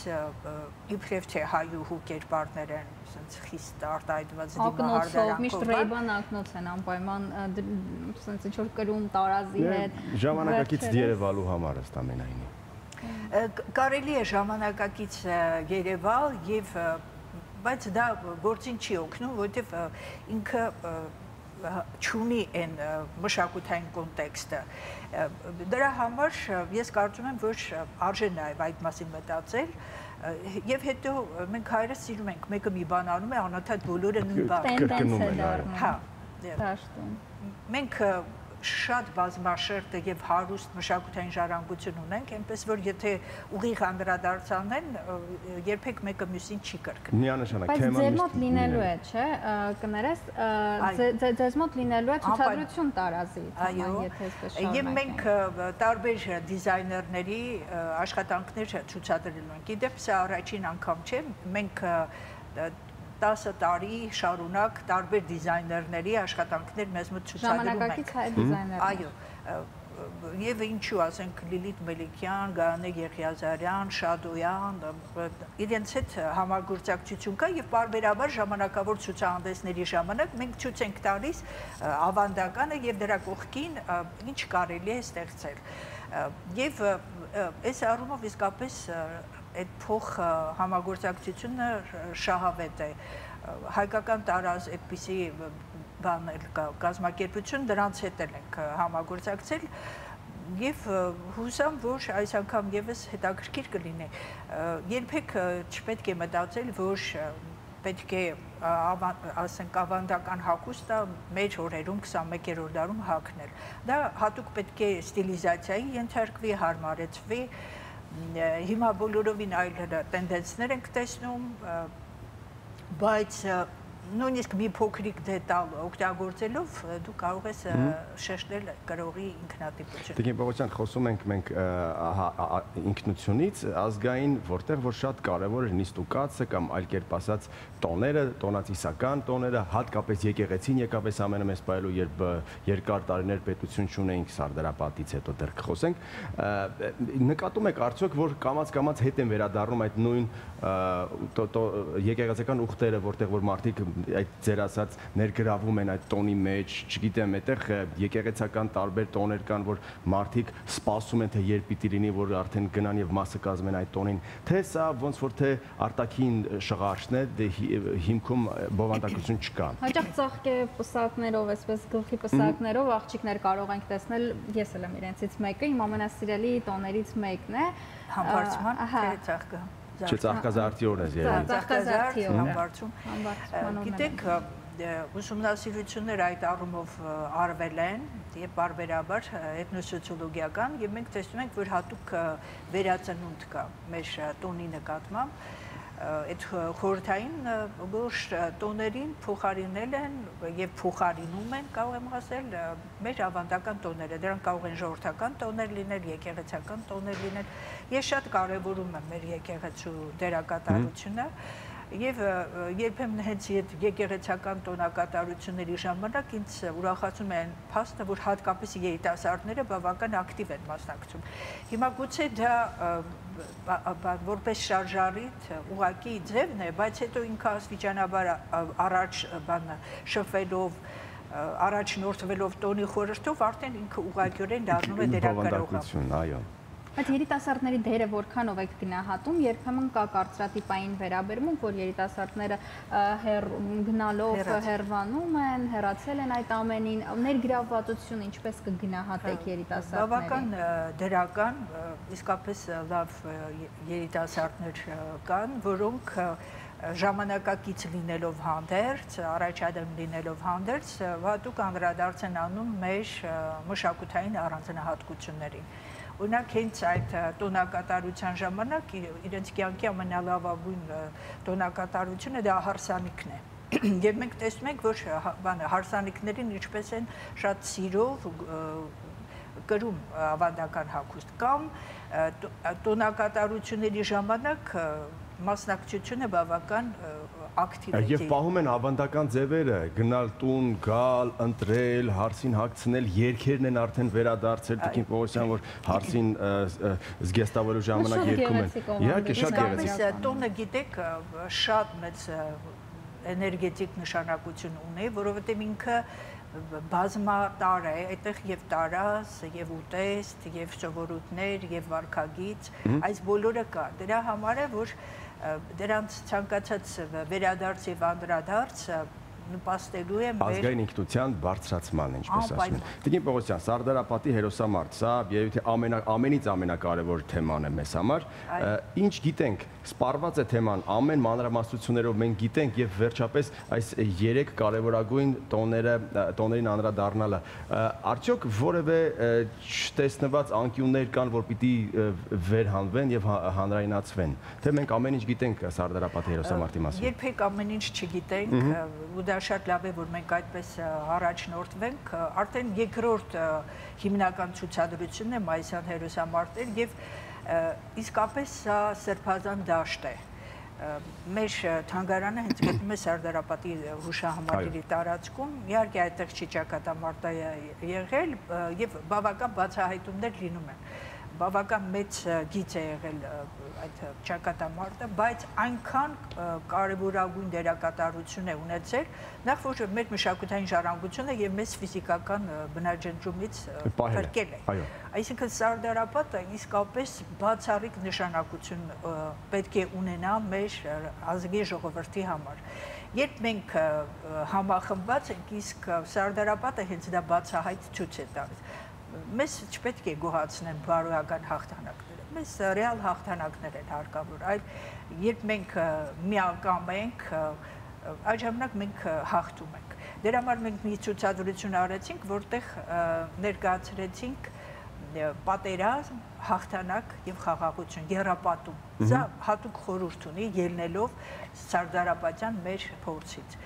իբրև թե հայուհու կերպարներ են ասենց խիստ արտահայտված դիմահարդարանքով միշտ ռեյբան ակնոց են անպայման ասենց ինչ որ կրում տարազի հետ ժամանակակից երևալու համար ըստ ամենայնի կարելի է ժամանակակից երևալ եւ բայց դա գործին չի օգնում որովհետեւ ինքը չունի այն մշակութային կոնտեքստը Դրա համար ես կարծում եմ, որ արժե նաև այդ մասին մտածել եւ հետո մենք հայրս սիրում ենք մեկը մի բան անում է անընդհատ բոլորը նույն բանը կրկնում են հա դաշտում մենք շատ բազմաշերտ եւ հարուստ մշակութային ժառանգություն ունենք, այնպես որ եթե ուղիղ անդրադարձանեն, երբեք մեկը մյուսին չի կրկնի։ Միանշանակ թեման ձեր մոտ լինելու է, չէ՞, կներես, ձեզ մոտ լինելու է ցուցադրություն տարազի, եթե այսպես շարունակենք։ Եվ մենք տարբեր դիզայներների աշխատանքներ ցուցադրելու ենք։ Իդեպ սա առաջին անգամ չէ, մենք 10 տարի շարունակ տարբեր դիզայներների աշխատանքներ մեզ մոտ ցուցադրում ենք։ Ժամանակակից հայ դիզայներ։ Այո, եւ ինչու ասենք Լիլիթ Մելիքյան, Գայանե Եղիազարյան, Շադոյան, իրենց հետ համագործակցություն կա եւ բարբերաբար ժամանակավոր ցուցահանդեսների ժամանակ մենք ցույց ենք տալիս ավանդականը եւ դրա կողքին ինչ կարելի է ստեղծել։ Եվ այս առումով իսկապես այդ փոխ համագործակցությունը շահավետ է հայկական տարած այդպիսի բաներ կա կազմակերպություն դրանց հետ էլ ենք համագործակցել եւ հուսամ որ այս անգամ եւս հետաքրքիր կլինի երբեք չպետք է մտածել որ պետք է ասենք ավանդական հագուստը մեր օրերում 21-րդ դարում հագնել դա հատուկ պետք է ստիլիզացիայի ենթարկվի հարմարեցվի հիմա բոլորովին այլ տենդենսներ ենք տեսնում բայց նույնիսկ մի փոքրիկ դետալ օգտագործելով դու կարող ես շեշտել գրողի ինքնատիպությունը։ Տիկին Պողոսյան, խոսում ենք մենք ինքնությունից ազգային, որտեղ որ շատ կարևոր է նիստուկացը կամ այլ կերպ ասած տոները, տոնացիսական տոները, հատկապես եկեղեցին եկապես ամենամեծ բայելու, երբ երկար տարիներ պետություն չունեինք Սարդարապատից հետո դեռ կխոսենք, նկատում եք արդյոք որ կամած-կամած հետ են վերադառնում այդ նույն եկեղեցական ուխտերը, որտեղ որ մարդիկ այդ ձեր ասած ներգրավում են այդ տոնի մեջ, չգիտեմ, այդտեղ եկեղեցական տարբեր տոներ կան, որ մարդիկ սպասում են թե երբ պիտի լինի, որ արդեն գնան եւ մասը կազմեն այդ տոնին, թե սա ոնց որ թե արտաքին շղարշն է, դե հիմքում բովանդակություն չկա։ Հաճախ ծաղկե պսակներով, այսպես գլխի պսակներով աղջիկներ կարող ենք տեսնել, ես էլ եմ իրենցից մեկը, իմ ամենասիրելի տոներից մեկն է։ Համբարձման, թե ծաղկը։ Չէ, ծաղկազարդի օրն է երևի։ Ծաղկազարդի օրն համբարձում։ Գիտեք, ուսումնասիրություններ այդ առումով արվել են եւ բարբերաբար էթնոսոցիոլոգիական եւ մենք տեսնում ենք, որ հատուկ վերածնունդ կա մեր տոնի նկատմամբ այդ խորթային բոլոր տոներին փոխարինել են եւ փոխարինում են, կարող եմ ասել, մեր ավանդական տոները։ Դրանք կարող են ժողովրդական տոներ լինել, եկեղեցական տոներ լինել։ Ես շատ կարևորում եմ մեր եկեղեցու դերակատարությունը։ mm -hmm եւ երբեմն հենց այդ եկեղեցական տոնակատարությունների ժամանակ ինձ ուրախացում են փաստը, որ հատկապես երիտասարդները բավական ակտիվ են մասնակցում։ Հիմա գուցե դա որպես շարժարիթ ուղակի ձևն է, բայց հետո ինքը աստիճանաբար առաջ բանը շփվելով առաջնորդվելով տոնի խորհրդով արդեն ինքը ուղղակիորեն դառնում է դերակարողը։ Այո։ Այդ երիտասարդների դերը որքանով եք գնահատում, երբեմն կա կարծրատիպային վերաբերմունք, որ երիտասարդները հեր գնալով հերվանում են, հեռացել են այդ ամենին, ներգրավվածություն ինչպես կգնահատեք երիտասարդներին։ Բավական դրական, իսկապես լավ երիտասարդներ կան, որոնք ժամանակակից լինելով հանդերձ, առաջադեմ լինելով հանդերձ, հատուկ անդրադարձ են անում մեր մշակութային առանձնահատկություններին Օրինակ հենց այդ տոնակատարության ժամանակ իրենց կյանքի ամենալավագույն տոնակատարությունը դա հարսանիքն է *clears throat* եւ մենք տեսնում ենք որ բանը հարսանիքներին ինչպես են շատ սիրով գրում ավանդական հագուստ կամ տոնակատարությունների ժամանակ մասնակցությունը բավական ակտիվ է։ Եվ պահում են ավանդական ձևերը, գնալ տուն, գալ, ընտրել, հարսին հագցնել, երկերն են արդեն վերադարձել Տիկին Պողոսյան, որ հարսին զգեստավորելու ժամանակ երգում են։ Իհարկե շատ գեղեցիկ։ Տունը գիտեք շատ մեծ էներգետիկ նշանակություն ունի, որովհետև ինքը բազմատար է, այդտեղ եւ տարաս, եւ ուտեստ, եւ սովորույթներ, եւ վարքագիծ, այս բոլորը կա։ Դրա համար է, որ դրանց ցանկացած վերադարձ եւ անդրադարձ նպաստելու է մեր ազգային ինքնության բարձրացման, ինչպես ասում են։ Տիկին Պողոսյան, Սարդարապատի հերոսամարտ, սա երևի ամենա ամենից ամենակարևոր թեման է մեզ համար։ Ինչ գիտենք սպառված է թեման ամեն մանրամասնություններով մենք գիտենք եւ վերջապես այս երեք կարևորագույն տոները տոներին անդրադառնալը արդյոք որևէ չտեսնված անկյուններ կան որ պիտի վերհանվեն եւ հա, հանրայնացվեն թե մենք ամեն ինչ գիտենք Սարդարապատի հերոսամարտի մասին երբեք ամեն ինչ չգիտենք ու դա շատ լավ է որ մենք այդպես առաջնորդվենք արդեն երկրորդ հիմնական ցուցադրությունն է մայիսյան հերոսամարտեր եւ իսկապես սա սրբազան դաշտ է մեր թանգարանը հենց գտնվում է Սարդարապատի հուշահամալիրի տարածքում իհարկե այդտեղ չի ճակատամարտայ եղել եւ բավական բացահայտումներ լինում են բավական մեծ գիծ է եղել այդ ճակատամարտը, բայց այնքան կարևորագույն դերակատարություն է ունեցել, նախ որ մեր մշակութային ժառանգությունը եւ մեծ ֆիզիկական բնաջնջումից փրկել է։ Այո։ Այսինքն Սարդարապետը իսկապես բացառիկ նշանակություն պետք է ունենա մեր ազգի ժողովրդի համար։ Երբ մենք համախմբված ենք, իսկ Սարդարապետը հենց դա բացահայտ ցույց է տալիս մեզ չպետք է գոհացնեն բարոյական հաղթանակները։ Մեզ ռեալ հաղթանակներ են հարկավոր, այլ երբ մենք միակամ ենք, այդ ժամանակ մենք հաղթում ենք։ Դրա համար մենք մի ցուցադրություն արեցինք, որտեղ ներկայացրեցինք պատերազմ, հաղթանակ եւ խաղաղություն, երապատում։ Սա հատուկ խորհուրդ ունի ելնելով Սարդարապետյան մեր փորձից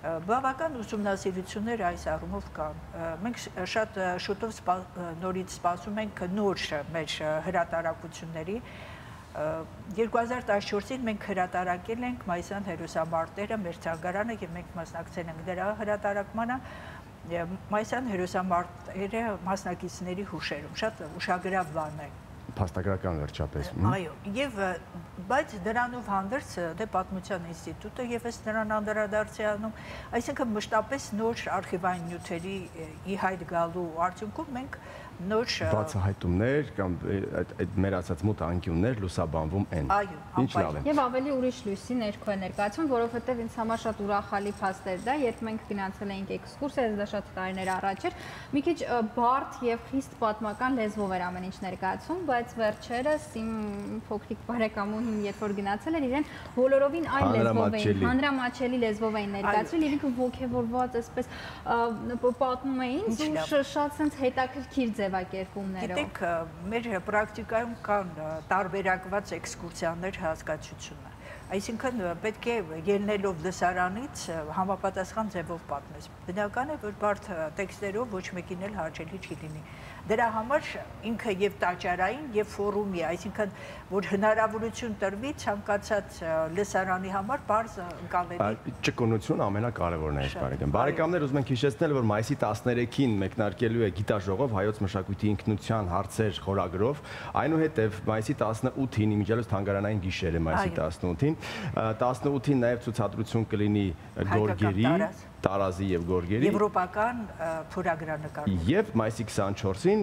բավական ուսումնասիրություններ այս առումով կան։ Մենք շատ շուտով նորից սպասում ենք նոր մեր հրատարակությունների 2014-ին մենք հրատարակել ենք Մայսյան հերոսամարտերը մեր ցանկարանը եւ մենք մասնակցել ենք դրա հրատարակմանը Մայսյան հերոսամարտերը մասնակիցների հուշերում շատ ուշագրավ բան է փաստագրական վերջապես։ Այո, եւ բայց դրանով հանդերձ դե պատմության ինստիտուտը եւս նրան անդրադարձ է անում, այսինքն մշտապես նոր արխիվային նյութերի ի հայտ գալու արդյունքում մենք նոր բացահայտումներ կամ այդ այդ մեր ասած մոտ անկյուններ լուսաբանվում են։ Այո, ինչ լավ է։ Եվ ավելի ուրիշ լույսի ներքո է ներկայացում, որովհետև ինձ համար շատ ուրախալի փաստ էր դա, երբ մենք գնացել էինք էքսկուրսիա, դա շատ տարիներ առաջ էր։ Մի քիչ բարդ եւ խիստ պատմական լեզվով էր ամեն ինչ ներկայացում, բայց վերջերս իմ փոքրիկ բարեկամուհին երբ որ գնացել էր, իրեն բոլորովին այլ լեզվով էին, հանրամաչելի լեզվով էին ներկայացրել, եւ ինքը ողջևորված այսպես պատմում էին, շատ sense հետաքրքիր ձև ձևակերպումներով։ Գիտեք, մեր պրակտիկայում կան տարբերակված էքսկուրսիաներ հասկացությունը։ Այսինքն պետք է ելնելով դասարանից համապատասխան ձևով պատմես։ Բնական է, որ բարդ տեքստերով ոչ մեկին էլ հաճելի չի լինի։ Դրա համար ինքը եւ տաճարային եւ ֆորումի, այսինքն որ հնարավորություն տրվի ցանկացած լսարանի համար բարձ ընկալելի։ Ճկունություն ամենակարևորն է այս բարեկամ։ Բարեկամներ ուզում ենք հիշեցնել, որ մայիսի 13-ին մեկնարկելու է գիտաժողով հայոց մշակույթի ինքնության հարցեր խորագրով, այնուհետև մայիսի 18-ին իմիջիալոց թանգարանային գիշեր է մայիսի 18-ին, 18-ին նաև ցուցադրություն կլինի Գորգերի տարազի եւ գորգերի եվրոպական փորագրանկար եւ մայիսի 24-ին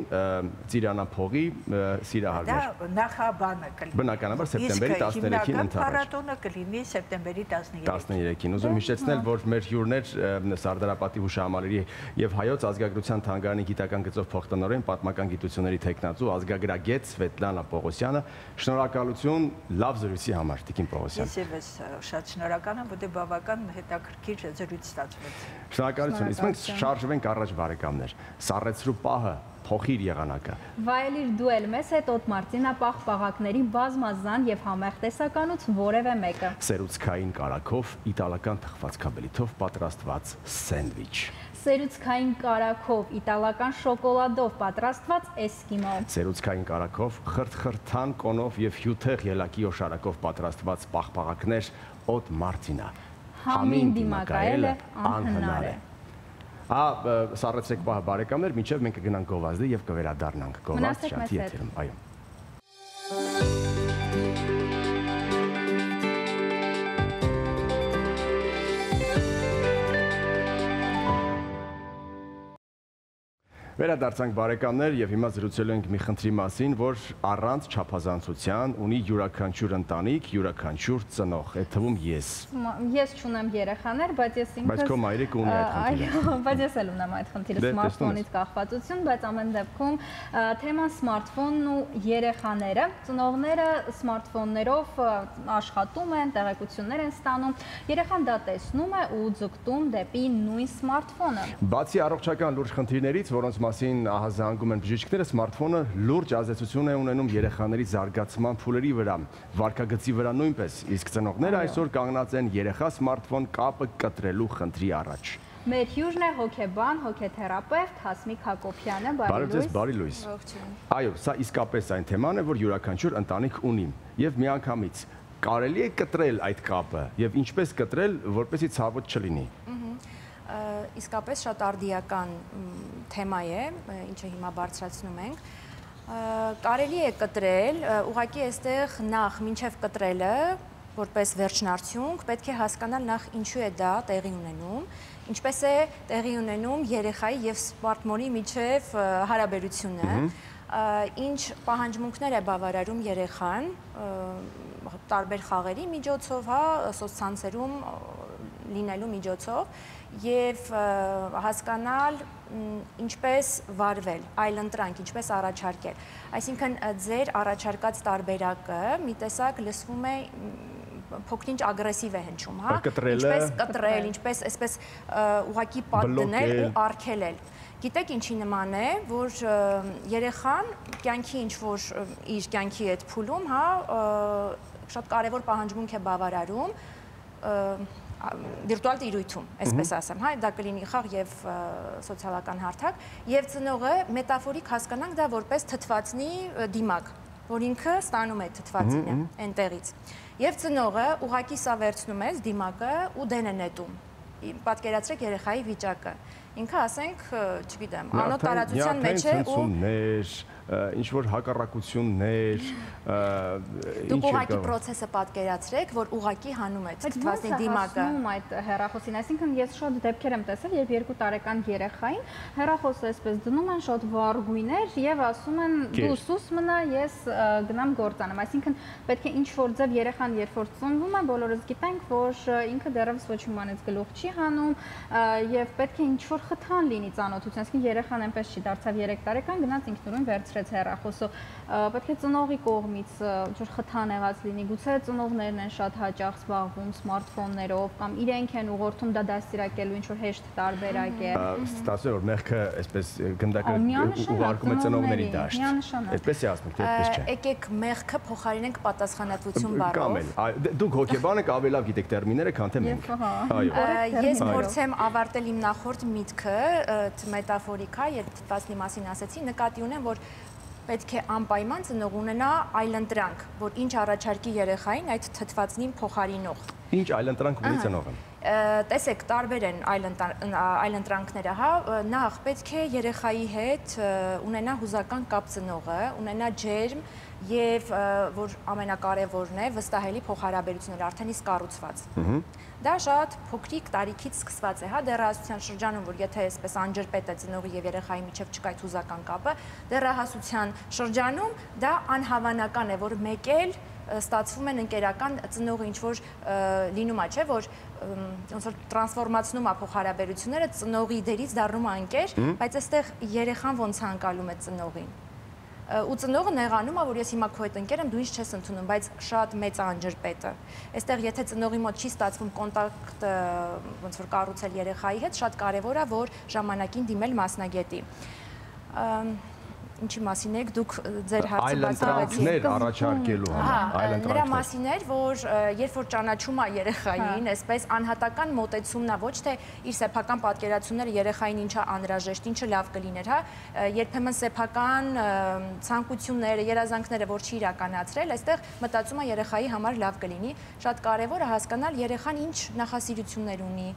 Ծիրանափողի սիրահարներ դա նախաբանը կլինի բնականաբար սեպտեմբերի 13-ին ընթացած փառատոնը կլինի սեպտեմբերի 13-ին 13-ին ուզում հիշեցնել որ մեր հյուրներ Սարդարապետի հուշահամալիրի եւ հայոց ազգագրության թանգարանի գիտական գծով փոխտնօրեն պատմական գիտությունների տեխնացու ազգագրագետ Սվետլանա Պողոսյանը շնորհակալություն լավ զրույցի համար Տիկին Պողոսյան Ես եւս շատ շնորհակալ եմ որտեղ բավական հետաքրքիր զրույց ստացվեց Շնորհակալություն։ Իսկ մենք շարժվենք առաջ բարեկամներ։ Սառեցրու պահը փոխիր եղանակը։ Վայելիր դու էլ մեզ հետ օդ մարտինապաղ պաղակների բազմազան եւ համեղ տեսականուց որևէ մեկը։ Սերուցքային կարակով իտալական թխվածքաբլիթով պատրաստված սենդվիչ։ Սերուցքային կարակով իտալական շոկոլադով պատրաստված էսկիմո։ Սերուցքային կարակով խրթխրթան կոնով եւ հյութեղ ելակի օշարակով պատրաստված պաղպաղակներ օդ մարտինա համին դիմակայելը անհնար է։ Ա սառեցեք պահ բարեկամներ, մինչև մենք կգնանք գովազդի եւ կվերադառնանք գովազդ շանթի եթերում, այո։ Վերադարձանք բարեկամներ եւ հիմա զրուցելու ենք մի խնդրի մասին, որ առանց չափազանցության ունի յուրաքանչյուր ընտանիք, յուրաքանչյուր ծնող, այդ թվում ես։ Ես չունեմ երեխաներ, բայց ես ինքս Բայց քո մայրիկը ունի այդ խնդիրը։ Այո, *laughs* բայց ես էլ ունեմ այդ խնդիրը դե, սմարթֆոնից կախվածություն, բայց ամեն դեպքում թեման սմարթֆոնն ու երեխաները, ծնողները սմարթֆոններով աշխատում են, տեղեկություններ են ստանում, երեխան դա տեսնում է ու ձգտում դեպի նույն սմարթֆոնը։ Բացի առողջական լուրջ խնդիրներից, որոնց մասին ահազանգում են բժիշկները, սմարթֆոնը լուրջ ազդեցություն է ունենում երեխաների զարգացման փուլերի վրա, վարքագծի վրա նույնպես, իսկ ծնողները այսօր կանգնած են երեխա սմարթֆոն կապը կտրելու խնդրի առաջ։ Մեր հյուրն է հոկեբան, հոկեթերապևտ Հասմիկ Հակոբյանը, բարի լույս։ Բարի լույս։ Այո, սա իսկապես այն թեման է, որ յուրաքանչյուր ընտանիք ունի եւ միանգամից կարելի է կտրել այդ կապը եւ ինչպես կտրել, որպեսզի ցավոտ չլինի իսկապես շատ արդիական թեմա է, ինչը հիմա բարձրացնում ենք։ Կարելի է կտրել, ուղղակի այստեղ նախ մինչև կտրելը որպես վերջնարդյունք պետք է հասկանալ նախ ինչու է դա տեղի ունենում, ինչպես է տեղի ունենում երեխայի եւ սմարթֆոնի միջև հարաբերությունը, ինչ պահանջմունքներ է բավարարում երեխան տարբեր խաղերի միջոցով, հա, սոցցանցերում լինելու միջոցով եւ հասկանալ ինչպես վարվել, այլ ընտրանք, ինչպես առաջարկել։ Այսինքն ձեր առաջարկած տարբերակը մի տեսակ լսվում է փոքրինչ ագրեսիվ է հնչում, հա։ Ինչպես կտրել, ինչպես այսպես ուղակի պատ դնել ու արգելել։ Գիտեք ինչի նման է, որ երեխան կյանքի ինչ որ իր կյանքի այդ փուլում, հա, շատ կարևոր պահանջմունք է բավարարում վիրտուալ տիրույթում, այսպես ասեմ, հա, դա կլինի խաղ եւ սոցիալական հարթակ, եւ ծնողը մետաֆորիկ հասկանանք դա որպես թթվածնի դիմակ, որ ինքը ստանում է թթվածինը այնտեղից։ Եվ ծնողը ուղակի սա վերցնում է դիմակը ու դեն է նետում։ Պատկերացրեք երեխայի վիճակը։ Ինքը ասենք, չգիտեմ, անոտ տարածության մեջ է ու ինչ որ հակառակություններ Դուք ուղակի process-ը պատկերացրեք, որ ուղակի հանում է թթվածնի դիմակը։ Հասնում այդ հերախոսին, այսինքն ես շատ դեպքեր եմ տեսել, երբ երկու տարեկան երեխային հերախոսը այսպես դնում են շատ վառգույներ եւ ասում են դու սուս մնա, ես գնամ գործանեմ։ Այսինքն պետք է ինչ որ ձև երեխան երբ որ ծնվում է, բոլորս գիտենք, որ ինքը դեռևս ոչ իմանից գլուխ չի հանում եւ պետք է ինչ որ խթան լինի ծանոթություն, այսինքն երեխան այնպես չի դարձավ 3 տարեկան, գնաց ինքնուրույն վերցրեց հեռախոսը։ Պետք է ծնողի կողմից ինչ-որ խթան եղած լինի։ Գուցե ծնողներն են շատ հաճախ զբաղվում սմարթֆոններով կամ իրենք են ուղղորդում դա դաստիարակելու ինչ-որ հեշտ տարբերակ է։ է որ մեղքը այսպես գնդակը ուղարկում է ծնողների դաշտ։ Այդպես է ասում, թե այդպես չէ։ Եկեք մեղքը փոխարինենք պատասխանատվություն բառով։ Կամ էլ։ Դուք հոգեբան եք ավելի լավ գիտեք տերմինները, քան թե մենք։ Այո։ Ես փորձեմ ավարտել իմ նախորդ միտքը, մետաֆորիկա, երբ թվացնի մասին ասեցի, նկատի ունեմ, որ պետք է անպայման ծնող ունենա այլընտրանք, որ ինչ առաջարկի երեխային այդ թթվածնին փոխարինող։ Ինչ այլընտրանք ունի ծնողը։ Տեսեք, տարբեր են այլընտրանքները, հա, նախ պետք է երեխայի հետ ունենա հուզական կապ ծնողը, ունենա ջերմ եւ որ ամենակարևորն է վստահելի փոխհարաբերություններ արդեն իսկ կառուցված։ Դա շատ փոքրիկ տարիքից սկսված է, հա, դեռահասության շրջանում, որ եթե այսպես անջրպետ է ծնողի եւ երեխայի միջև չկա այդ հուզական կապը, դեռահասության շրջանում դա անհավանական է, որ մեկ էլ ստացվում են ընկերական ծնողը ինչ որ լինում է, չէ, որ ոնց որ տրանսֆորմացնում է փոխհարաբերությունները, ծնողի դերից դառնում է ընկեր, բայց այստեղ երեխան ոնց հանկալում է ծնողին ու ծնողը նեղանում է, որ ես հիմա քո հետ ընկեր եմ, դու ինձ չես ընդունում, բայց շատ մեծ անջրպետը։ Այստեղ եթե ծնողի մոտ չի ստացվում կոնտակտ ոնց որ կառուցել երեխայի հետ, շատ կարևոր է, որ ժամանակին դիմել մասնագետի ինչի մասին եք դուք ձեր հարցը բացահայտեցիք։ Այլ առաջարկելու համար, այլ ընտրանքներ։ Նրա մասին էր, որ երբ որ ճանաչում է երեխային, այսպես անհատական մոտեցումն է, ոչ թե իր սեփական պատկերացումները երեխային ինչա անհրաժեշտ, ինչը լավ կլիներ, հա, երբեմն սեփական ցանկությունները, երազանքները, որ չի իրականացրել, այստեղ մտածում է երեխայի համար լավ կլինի։ Շատ կարևոր է հասկանալ երեխան ինչ նախասիրություններ ունի,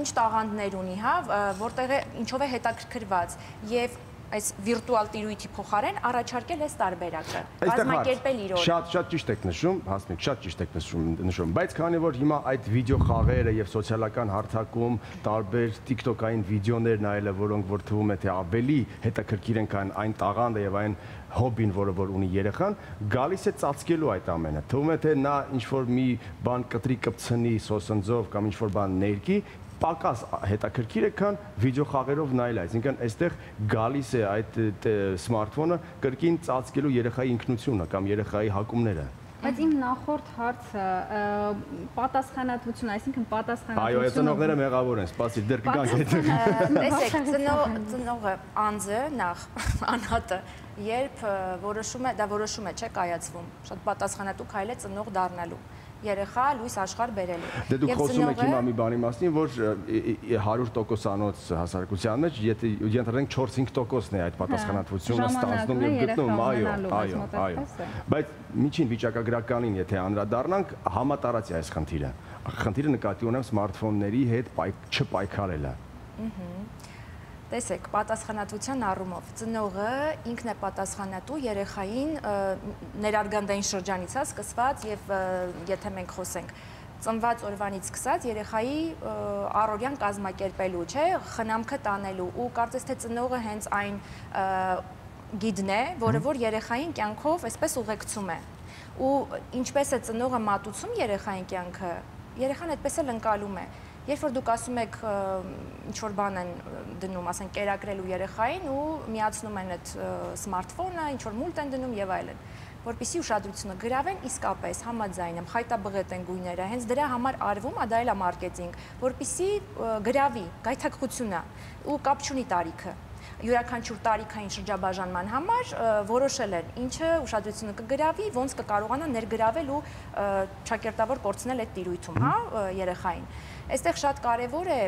ինչ տաղանդներ ունի, հա, որտեղ է ինչով է հետաքրքրված եւ այս վիրտուալ տիրույթի փոխարեն առաջարկել այս տարբերակը, կազմակերպել իր օր։ Շատ շատ ճիշտ եք նշում, հասմիկ, շատ ճիշտ եք նշում, նշում, բայց քանի որ հիմա այդ վիդեո խաղերը եւ սոցիալական հարթակում տարբեր TikTok-ային վիդեոներ նայելը, որոնք որ թվում է թե ավելի հետաքրքիր են քան այն տաղանդը եւ այն հոբին, որը որ ունի երեխան, գալիս է ծածկելու այդ ամենը։ Թվում է թե նա ինչ որ մի բան կտրի կպցնի սոսնձով կամ ինչ որ բան ներկի պակաս հետաքրքիր է, քան վիդեո խաղերով նայել, այսինքն այստեղ գալիս է այդ սմարթֆոնը կրկին ծածկելու երեխայի ինքնությունը կամ երեխայի հակումները։ Բայց իմ նախորդ հարցը պատասխանատվություն, այսինքն պատասխանատվությունը Այո, այս ծնողները մեղավոր են, սպասի, դեռ կգանք հետ։ Տեսեք, *laughs* ծնողը անձը նախ *laughs* անհատը երբ որոշում է, դա որոշում է, չէ, կայացվում։ Շատ պատասխանատու քայլ է ծնող դառնալու երեխա լույս աշխարհ բերելու։ Դե դուք խոսում եք հիմա մի բանի մասին, որ 100% անոց հասարակության մեջ, եթե ենթադրենք 4-5%-ն է այդ պատասխանատվությունը ստանձնում եւ գտնում, այո, այո, այո։ Բայց միջին վիճակագրականին եթե անդրադառնանք, համատարած է այս խնդիրը։ Խնդիրը նկատի ունեմ սմարթֆոնների հետ չպայքարելը։ Տեսեք, պատասխանատվության առումով ծնողը ինքն է պատասխանատու երեխային ներարգանդային շրջանից է սկսված եւ եթե մենք խոսենք ծնված օրվանից սկսած երեխայի առօրյան կազմակերպելու, չէ, խնամքը տանելու ու կարծես թե ծնողը հենց այն գիդն է, որը որ երեխային կյանքով այսպես ուղեկցում է։ Ու ինչպես է ծնողը մատուցում երեխային կյանքը, երեխան այդպես էլ ընկալում է։ Երբ որ դուք ասում եք ինչ որ բան են դնում, ասենք կերակրելու երեխային ու միացնում են այդ սմարթֆոնը, ինչ որ մուլտ են դնում եւ այլն որպիսի ուշադրությունը գրավեն իսկապես համաձայն եմ խայտաբղետ են գույները հենց դրա համար արվում ա դա էլ է մարքեթինգ որպիսի գրավի գայթակղությունը ու կապ չունի տարիքը յուրաքանչյուր տարիքային շրջաբաժանման համար որոշել են ինչը ուշադրությունը կգրավի, ոնց կկարողանա ներգրավել ու ճակերտավոր կորցնել այդ տիրույթում, հա, երեխային։ Այստեղ շատ կարևոր է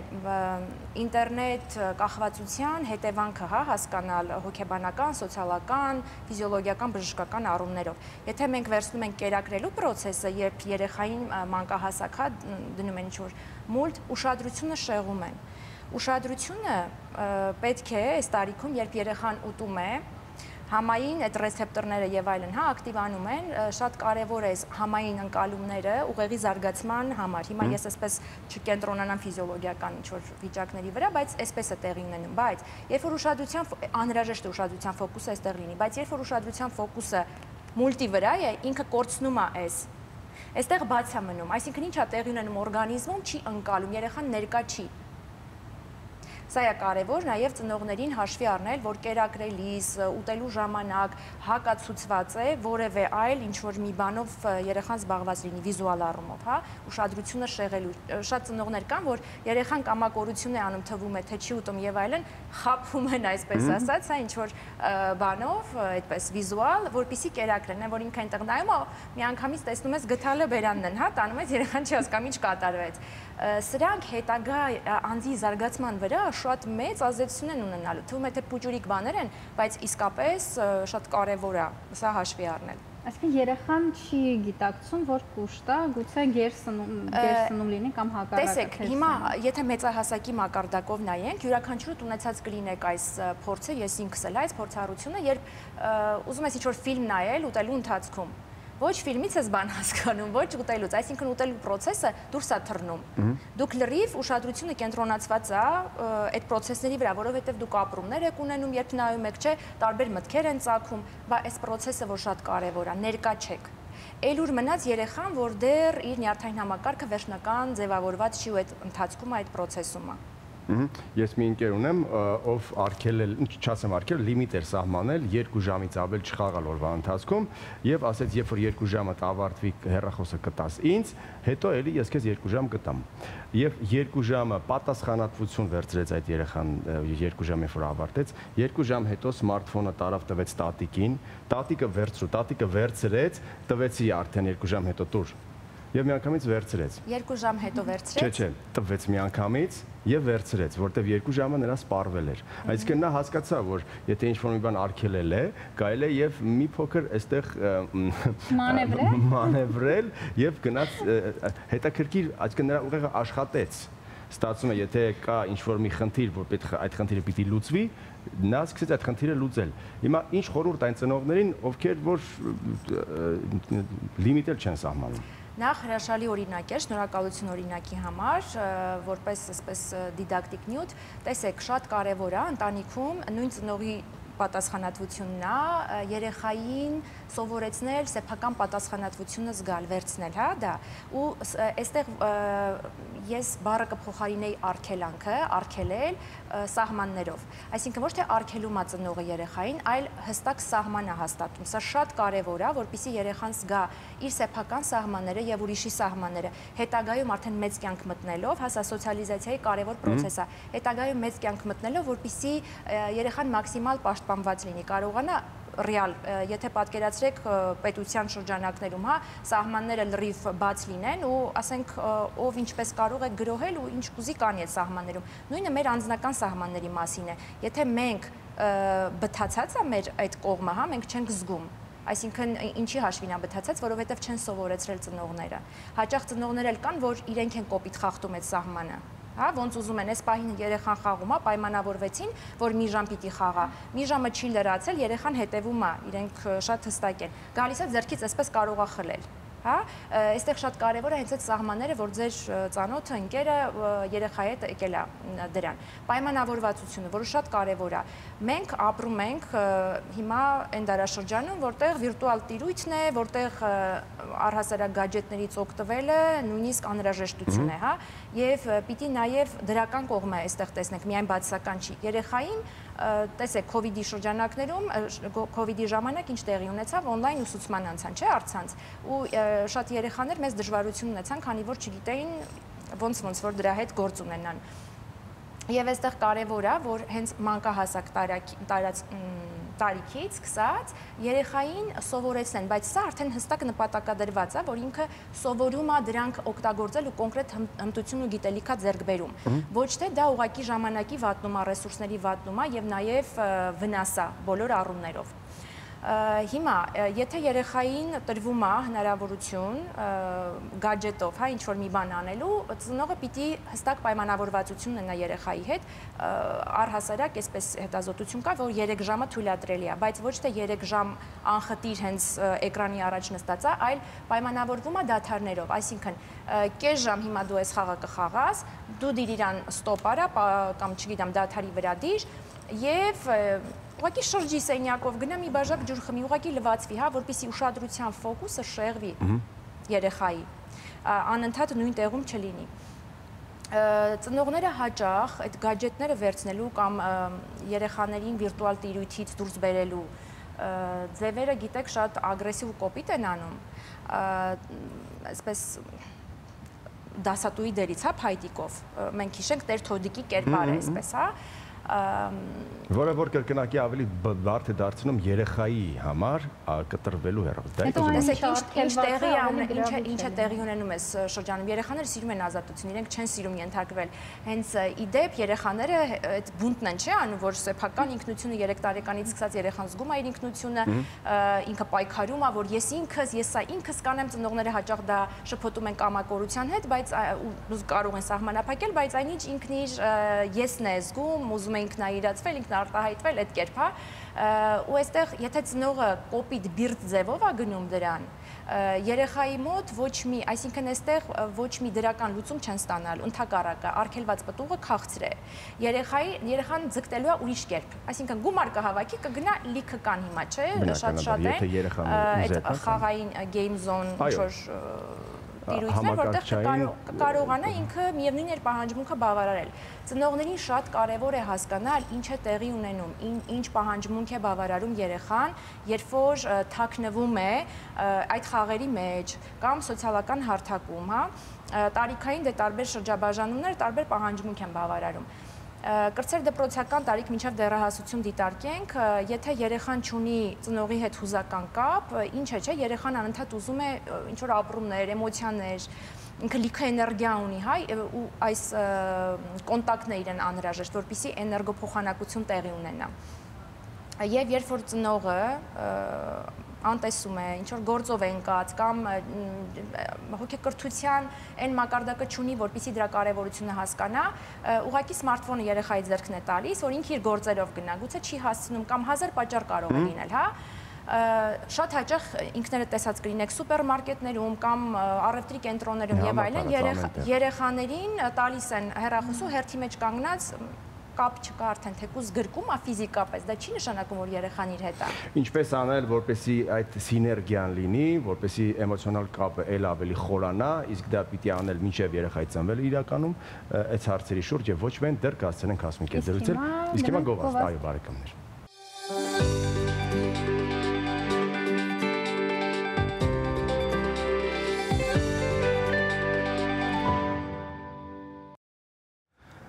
ինտերնետ կախվածության հետևանքը, հա, հասկանալ հոգեբանական, սոցիալական, ֆիզիոլոգիական, բժշկական առումներով։ Եթե մենք վերցնում ենք կերակրելու process-ը, երբ երեխային մանկահասակ, հա, դնում են ինչ-որ մուլտ, ուշադրությունը շեղում են ուշադրությունը պետք է այս տարիքում, երբ երեխան ուտում է, համային այդ ռեսեպտորները եւ այլն, հա, ակտիվանում են, շատ կարեւոր է համային ընկալումները ուղեղի զարգացման համար։ Հիմա ես այսպես չկենտրոնանամ ֆիզիոլոգիական ինչ որ վիճակների վրա, բայց այսպես է տեղի ունենում, բայց երբ որ ուշադրության անհրաժեշտ է ուշադրության ֆոկուսը այստեղ լինի, բայց երբ որ ուշադրության ֆոկուսը մուլտի վրա է, ինքը կորցնում է այս Այստեղ բաց է մնում, այսինքն ինչա տեղի ունենում օրգանիզմում, չի ընկալում, երեխան ներկա չի Սա է կարևոր նաև ծնողներին հաշվի առնել, որ կերակրելիս, ուտելու ժամանակ հակացուցված է որևէ այլ ինչ որ մի բանով երեխան զբաղված լինի վիզուալ առումով, հա, ուշադրությունը շեղելու։ Շատ ծնողներ կան, որ երեխան կամակորություն է անում, թվում է, թե չի ուտում եւ այլն, խափում են այսպես ասած, հա, ինչ որ բանով, այդպես վիզուալ, որpիսի կերակրեն, որ ինքը այնտեղ նայում է, միանգամից տեսնում ես գթալը բերանն են, հա, տանում ես երեխան չի հասկանում ինչ կատարվեց սրանք հետագա անձի զարգացման վրա շատ մեծ ազդեցություն են ունենալու։ Թվում է թե փուճուրիկ բաներ են, բայց իսկապես շատ կարևոր է սա հաշվի առնել։ Այսինքն երեխան չի գիտակցում, որ կուշտ է, գուցե գերսնում գերսնում լինի կամ հակառակը։ Տեսեք, հիմա եթե մեծահասակի մակարդակով նայենք, յուրաքանչյուրը ունեցած կլինեք այս փորձը, ես ինքս էլ այս փորձառությունը, երբ ուզում ես ինչ-որ ֆիլմ նայել ուտելու ընթացքում, ոչ ֆիլմից ես բան հասկանում, ոչ ուտելուց, այսինքն ուտելու process-ը դուրս է թռնում։ Դուք լրիվ ուշադրությունը կենտրոնացված է այդ process-ների վրա, որովհետև դուք ապրումներ եք ունենում, երբ նայում եք, չէ, տարբեր մտքեր են ծագում, բա այս process-ը որ շատ կարևոր է, ներկա չեք Էլուր մնաց երեխան, որ դեռ իր նյարդային համակարգը վերջնական ձևավորված չի ու այդ ընթացքում այդ process-ում է։ Ես մի ընկեր ունեմ, ով արկելել, չասեմ արկել, լիմիտ էր սահմանել 2 ժամից ավել չխաղալ օրվա ընթացքում եւ ասեց, երբ որ 2 ժամը ավարտվի հեռախոսը կտաս ինձ, հետո էլի ես քեզ 2 ժամ կտամ։ Եվ 2 ժամը պատասխանատվություն վերցրեց այդ երեխան 2 ժամ երբ որ ավարտեց, 2 ժամ հետո սմարթֆոնը տարավ տվեց տատիկին, տատիկը վերցրու, տատիկը վերցրեց, տվեցի արդեն 2 ժամ հետո տուր եւ միանգամից վերցրեց։ 2 ժամ հետո վերցրեց։ Չէ, չէ, տվեց միանգամից եւ վերցրեց, որտեվ 2 ժամը նրա սպառվել էր։ Այսինքն նա հասկացա, որ եթե ինչ-որ մի բան արգելել է, կարելի է եւ մի փոքր այստեղ մանևրել, մանևրել եւ գնաց հետաքրքիր, այսինքն նրա ուղեղը աշխատեց ստացվում է, եթե կա ինչ-որ մի խնդիր, որ պետք այդ խնդիրը պիտի լուծվի, նա սկսեց այդ խնդիրը լուծել։ Հիմա ինչ խորհուրդ այն ծնողներին, ովքեր որ լիմիտել չեն սահմանում։ Նախ հրաշալի օրինակ է, շնորհակալություն օրինակի համար, որպես այսպես դիդակտիկ նյութ։ Տեսեք, շատ կարևոր է ընտանիքում նույն ծնողի պատասխանատվությունն է երեխային սովորեցնել սեփական պատասխանատվությունը զգալ, վերցնել, հա, դա։ Ու այստեղ ես բառը կփոխարինեի արգելանքը, արգելել սահմաններով։ Այսինքն ոչ թե արգելում է ծնողը երեխային, այլ հստակ սահման է հաստատում։ Սա շատ կարևոր է, որpիսի երեխան զգա իր սեփական սահմանները եւ ուրիշի սահմանները։ Հետագայում արդեն մեծ կյանք մտնելով, հա սա սոցիալիզացիայի կարևոր process է։ Հետագայում մեծ կյանք մտնելով, որpիսի երեխան մաքսիմալ պաշտպանված լինի, կարողանա ռեալ, եթե պատկերացրեք պետության շրջանակներում, հա, սահմանները լրիվ բաց լինեն ու ասենք ով ինչպես կարող է գրոհել ու ինչ կուզի կանի այդ սահմաններում։ Նույնը մեր անձնական սահմանների մասին է։ Եթե մենք բթացած է մեր այդ կողմը, հա, մենք չենք զգում Այսինքն ինչի հաշվին է բթացած, որովհետև չեն սովորեցրել ծնողները։ Հաճախ ծնողներ էլ կան, որ իրենք են կոպիտ խախտում այդ սահմանը հա ոնց ուզում են այս պահին երեխան խաղում է պայմանավորվեցին որ մի ժամ պիտի խաղա մի ժամը չի լրացել երեխան հետևում է իրենք շատ հստակ են գալիս է ձերքից այսպես կարող է խլել հա այստեղ շատ կարևոր է հենց այդ սահմանները որ ձեր ծանոթը ընկերը երեխայի հետ եկել է դրան պայմանավորվածությունը որը շատ կարևոր է. Մենք ապրում ենք հիմա այն դարաշրջանում որտեղ վիրտուալ տիրույթն է որտեղ առհասարակ գadgetներից օգտվելը նույնիսկ անհրաժեշտություն է հա եւ պիտի նաեւ դրական կողմը այստեղ տեսնենք միայն բացական չի երեխային տեսեք իդի շրջանակներում իդի ժամանակ ինչ տեղի ունեցավ on-line ուսուցման անցան, չէ, արցանց։ Ու շատ երեխաներ մեծ դժվարություն ունեցան, քանի որ չգիտեին ոնց ոնց որ դրա հետ գործ ունենան։ Եվ այստեղ կարևոր է, որ հենց մանկահասակ տարած տարիքից սկսած երեխային սովորեցնեն, բայց սա արդեն հստակ նպատակադրված է, որ ինքը սովորում է դրանք օգտագործել ու կոնկրետ հմտություն ու գիտելիքա ձեռք բերում։ Ոչ թե դա ուղակի ժամանակի վատնում է, ռեսուրսների վատնում է եւ նաեւ վնաս է բոլոր առումներով։ Հիմա, եթե երեխային տրվում է հնարավորություն գadgetով, հա, ինչ որ մի բան անելու, ծնողը պիտի հստակ պայմանավորվածություն ունենա երեխայի հետ, առհասարակ այսպես հետազոտություն կա, որ 3 ժամը թույլատրելի է, բայց ոչ թե 3 ժամ անխտիր հենց էկրանի առաջ նստած է, այլ պայմանավորվում է դաթարներով, այսինքն կես ժամ հիմա դու այս խաղը կխաղաս, դու դիր իրան ստոպ արա կամ չգիտեմ դաթարի վրա դիր եւ ուղղակի շրջի սենյակով գնա մի բաժակ ջուր խմի, ուղղակի լվացվի, հա, որպեսի ուշադրության ֆոկուսը շեղվի երեխայի, անընդհատ նույն տեղում չլինի ծնողները հաճախ այդ գadgetները վերցնելու կամ երեխաներին վիրտուալ տիրույթից դուրս բերելու ձևերը գիտեք շատ ագրեսիվ կոպիտ են անում այսպես դասատուի դերից հա փայտիկով մենք հիշենք Տեր Թոդիկի կերպարը այսպես հա որը որ կրկնակի ավելի բարդ է դարձնում երեխայի համար կտրվելու հեռով։ Դա տեսեք ինչ տեղի է ինչ ինչ է տեղի ունենում այս շրջանում։ Երեխաները սիրում են ազատություն, իրենք չեն սիրում ենթարկվել։ Հենց իդեպ երեխաները այդ բունտն են, չէ՞, անում, որ սեփական ինքնությունը 3 տարեկանից սկսած երեխան զգում է իր ինքնությունը, ինքը պայքարում է, որ ես ինքս, ես սա ինքս կանեմ, ծնողները հաճախ դա շփոթում են կամակորության հետ, բայց կարող են սահմանափակել, բայց այնինչ ինքն իր եսն է զգում, ուզում ուզում է ինքնաիրացվել, ինքնարտահայտվել այդ կերպ, հա։ Ու այստեղ եթե ծնողը կոպիտ բիրտ ձևով է գնում դրան, երեխայի մոտ ոչ մի, այսինքն այստեղ ոչ մի դրական լուծում չեն ստանալու, ընդհակառակը արգելված պտուղը քաղցր է։ Երեխայի երեխան ձգտելու է ուրիշ կերպ։ Այսինքն գումար կհավաքի, կգնա լիքը կան հիմա, չէ՞, շատ-շատ են։ Այդ խաղային game zone ինչ որ տիրույթներ, որտեղ կկարողանա ինքը միևնույն էր պահանջմունքը բավարարել։ Ծնողներին շատ կարևոր է հասկանալ ինչ է տեղի ունենում, ինչ պահանջմունք է բավարարում երեխան, երբ որ թաքնվում է այդ խաղերի մեջ կամ սոցիալական հարթակում, հա, տարիքային դե տարբեր շրջաբաժանումներ տարբեր պահանջմունք են բավարարում կրծեր դպրոցական տարիք մինչև դեռահասություն դիտարկենք, եթե երեխան ունի ծնողի հետ հուզական կապ, ինչ է, չէ, երեխան անընդհատ ուզում է ինչ որ ապրումներ, էմոցիաներ, ինքը լիքը էներգիա ունի, հայ, ու այս կոնտակտն է իրեն անհրաժեշտ, որպիսի էներգոփոխանակություն տեղի ունենա։ Եվ երբ որ ծնողը անտեսում է, ինչ որ գործով է ընկած կամ հոգեկրթության այն մակարդակը չունի, որpիսի դրա կարևորությունը հասկանա, ուղղակի սմարթֆոնը երեխայի ձեռքն է տալիս, որ ինքը իր գործերով գնա, գուցե չի հասցնում կամ հազար պատճառ կարող է լինել, հա շատ հաճախ ինքները տեսած կլինեք սուպերմարկետներում կամ առևտրի կենտրոններում եւ այլն երեխաներին տալիս են հեռախոսու հերթի մեջ կանգնած կապ չկա արդեն թեկուզ գրկում է ֆիզիկապես, դա չի նշանակում, որ երեխան իր հետ է։ Ինչպես անել, որպեսի այդ սիներգիան լինի, որպեսի էմոցիոնալ կապը ել ավելի խորանա, իսկ դա պիտի անել մինչև երեխայի ծնվելը իրականում այդ հարցերի շուրջ եւ ոչ միայն դեռ կասցնենք հասմիկ է դրուցել։ Իսկ հիմա գովաստ, այո, բարեկամներ։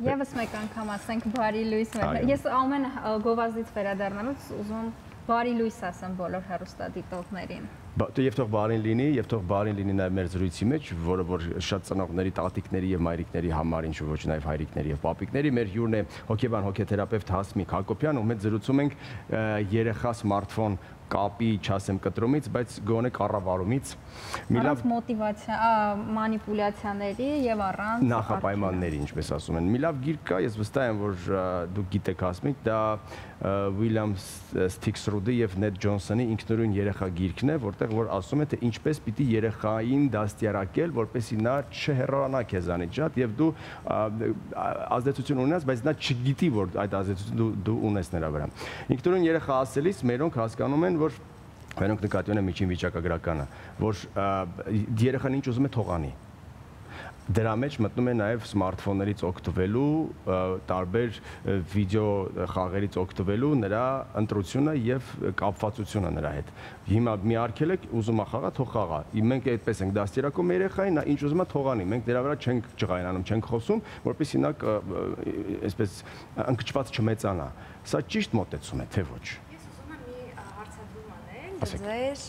Եվս մեկ անգամ ասենք բարի լույս մեր։ Ես ամեն գովազդից վերադառնալուց ուզում բարի լույս ասեմ բոլոր հերոստատիտողներին։ Եվ թող բարին լինի, եւ թող բարին լինի նաեւ մեր զրույցի մեջ, որը որ շատ ծնողների, տատիկների եւ մայրիկների համար, ինչու ոչ նաեւ հայրիկների եւ պապիկների, մեր հյուրն է հոգեբան հոգեթերապևտ Հասմիկ Հակոբյան, ու մենք զրուցում ենք երեխա սմարթֆոն կապի, չասեմ կտրումից, բայց գոնե կառավարումից մի լավ մոտիվացիա, մանիպուլյացիաների եւ առանց նախապայմանների, ինչպես ասում են։ Մի լավ գիրք կա, ես վստահ եմ, որ դուք գիտեք ասմիկ, դա Ուիլյամ Սթիքսրուդի եւ Նեթ Ջոնսոնի ինքնուրույն երեխա գիրքն է, որտեղ որ ասում է թե ինչպես պիտի երեխային դաստիարակել, որպեսզի նա չհեռանա քեզանից շատ եւ դու ազդեցություն ունես, բայց նա չգիտի, որ այդ ազդեցությունը դու, դու ունես նրա վրա։ Ինքնուրույն երեխա ասելիս մերոնք հասկանում են, որ մերոնք նկատի ունեն միջին վիճակագրականը, որ երեխան ինչ ուզում է թողանի դրա մեջ մտնում է նաև սմարթֆոններից օգտվելու, տարբեր վիդեո խաղերից օգտվելու նրա ընտրությունը եւ կապվածությունը նրա հետ։ Հիմա մի արկել եք, ուզում է խաղա, թող խաղա։ Մենք այդպես ենք դաստիարակում երեխային, ինչ ուզում է թողանի։ Մենք դրա վրա չենք ջղայնանում, չենք խոսում, որպեսզի նա այսպես ընկճված չմեծանա։ Սա ճիշտ մոտեցում է, թե ոչ ձեր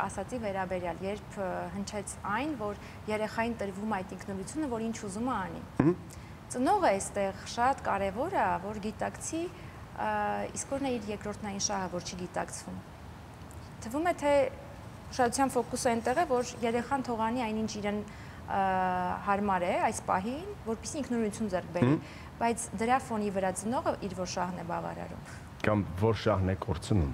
ասացի վերաբերյալ, երբ հնչեց այն, որ երեխային տրվում այդ ինքնուրույնությունը, որ ինչ ուզում է անի։ Ծնողը այստեղ շատ կարևոր է, որ գիտակցի իսկ որն է իր երկրորդնային շահը, որ չգիտակցվում։ Թվում է թե ուշադրության ֆոկուսը այնտեղ է, որ երեխան թողանի այնինչ իրեն հարմար է այս պահին, որpիսի ինքնուրույնություն ձեռք բերի, բայց դրա ֆոնի վրա ծնողը իր որ շահն է բավարարում։ Կամ որ շահն է կորցնում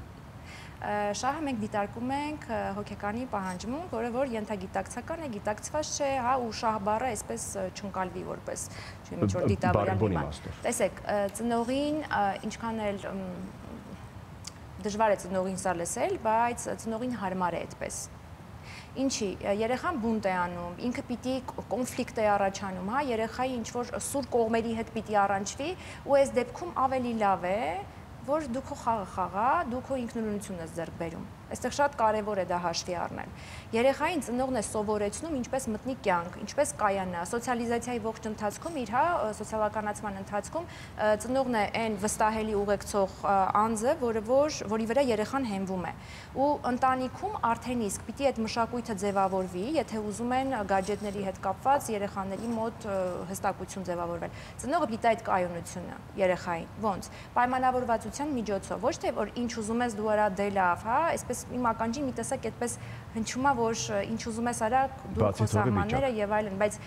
շահը մենք դիտարկում ենք հոգեկանի պահանջմուն, որը որ ենթագիտակցական է, գիտակցված չէ, հա, ու շահ բառը այսպես չընկալվի որպես, չեմ ինչ որ դիտավորյալ նման։ Տեսեք, ծնողին ինչքան էլ դժվար է ծնողին սա լսել, բայց ծնողին հարմար է այդպես ինչի երեխան բունտ է անում, ինքը պիտի կոնֆլիկտ է առաջանում, հա, երեխայի ինչ որ սուր կողմերի հետ պիտի առանջվի ու այս դեպքում ավելի լավ է, որ դու քո խաղը խաղա, դու քո ինքնուրույնությունն ես ձեռք բերում։ Այստեղ շատ կարևոր է դա հաշվի առնել։ Երեխային ծնողն է սովորեցնում ինչպես մտնի կյանք, ինչպես կայանա, սոցիալիզացիայի ողջ ընթացքում իր հա սոցիալականացման ընթացքում ծնողն է այն վստահելի ուղեկցող անձը, որը որ որի վրա երեխան հենվում է։ Ու ընտանիքում արդեն իսկ պիտի այդ մշակույթը ձևավորվի, եթե ուզում են գadgetների հետ կապված երեխաների մոտ հստակություն ձևավորվել։ Ծնողը պիտի այդ կայունությունը երեխային։ Ոնց։ Պայմանավորվածության միջոցով, ոչ թե որ ինչ ուզում ես դու արա դե լավ, հա, այսպես այսպես իմ ականջին մի տեսակ այդպես հնչում է, որ ինչ ուզում ես արա, դու քո սահմանները եւ այլն, բայց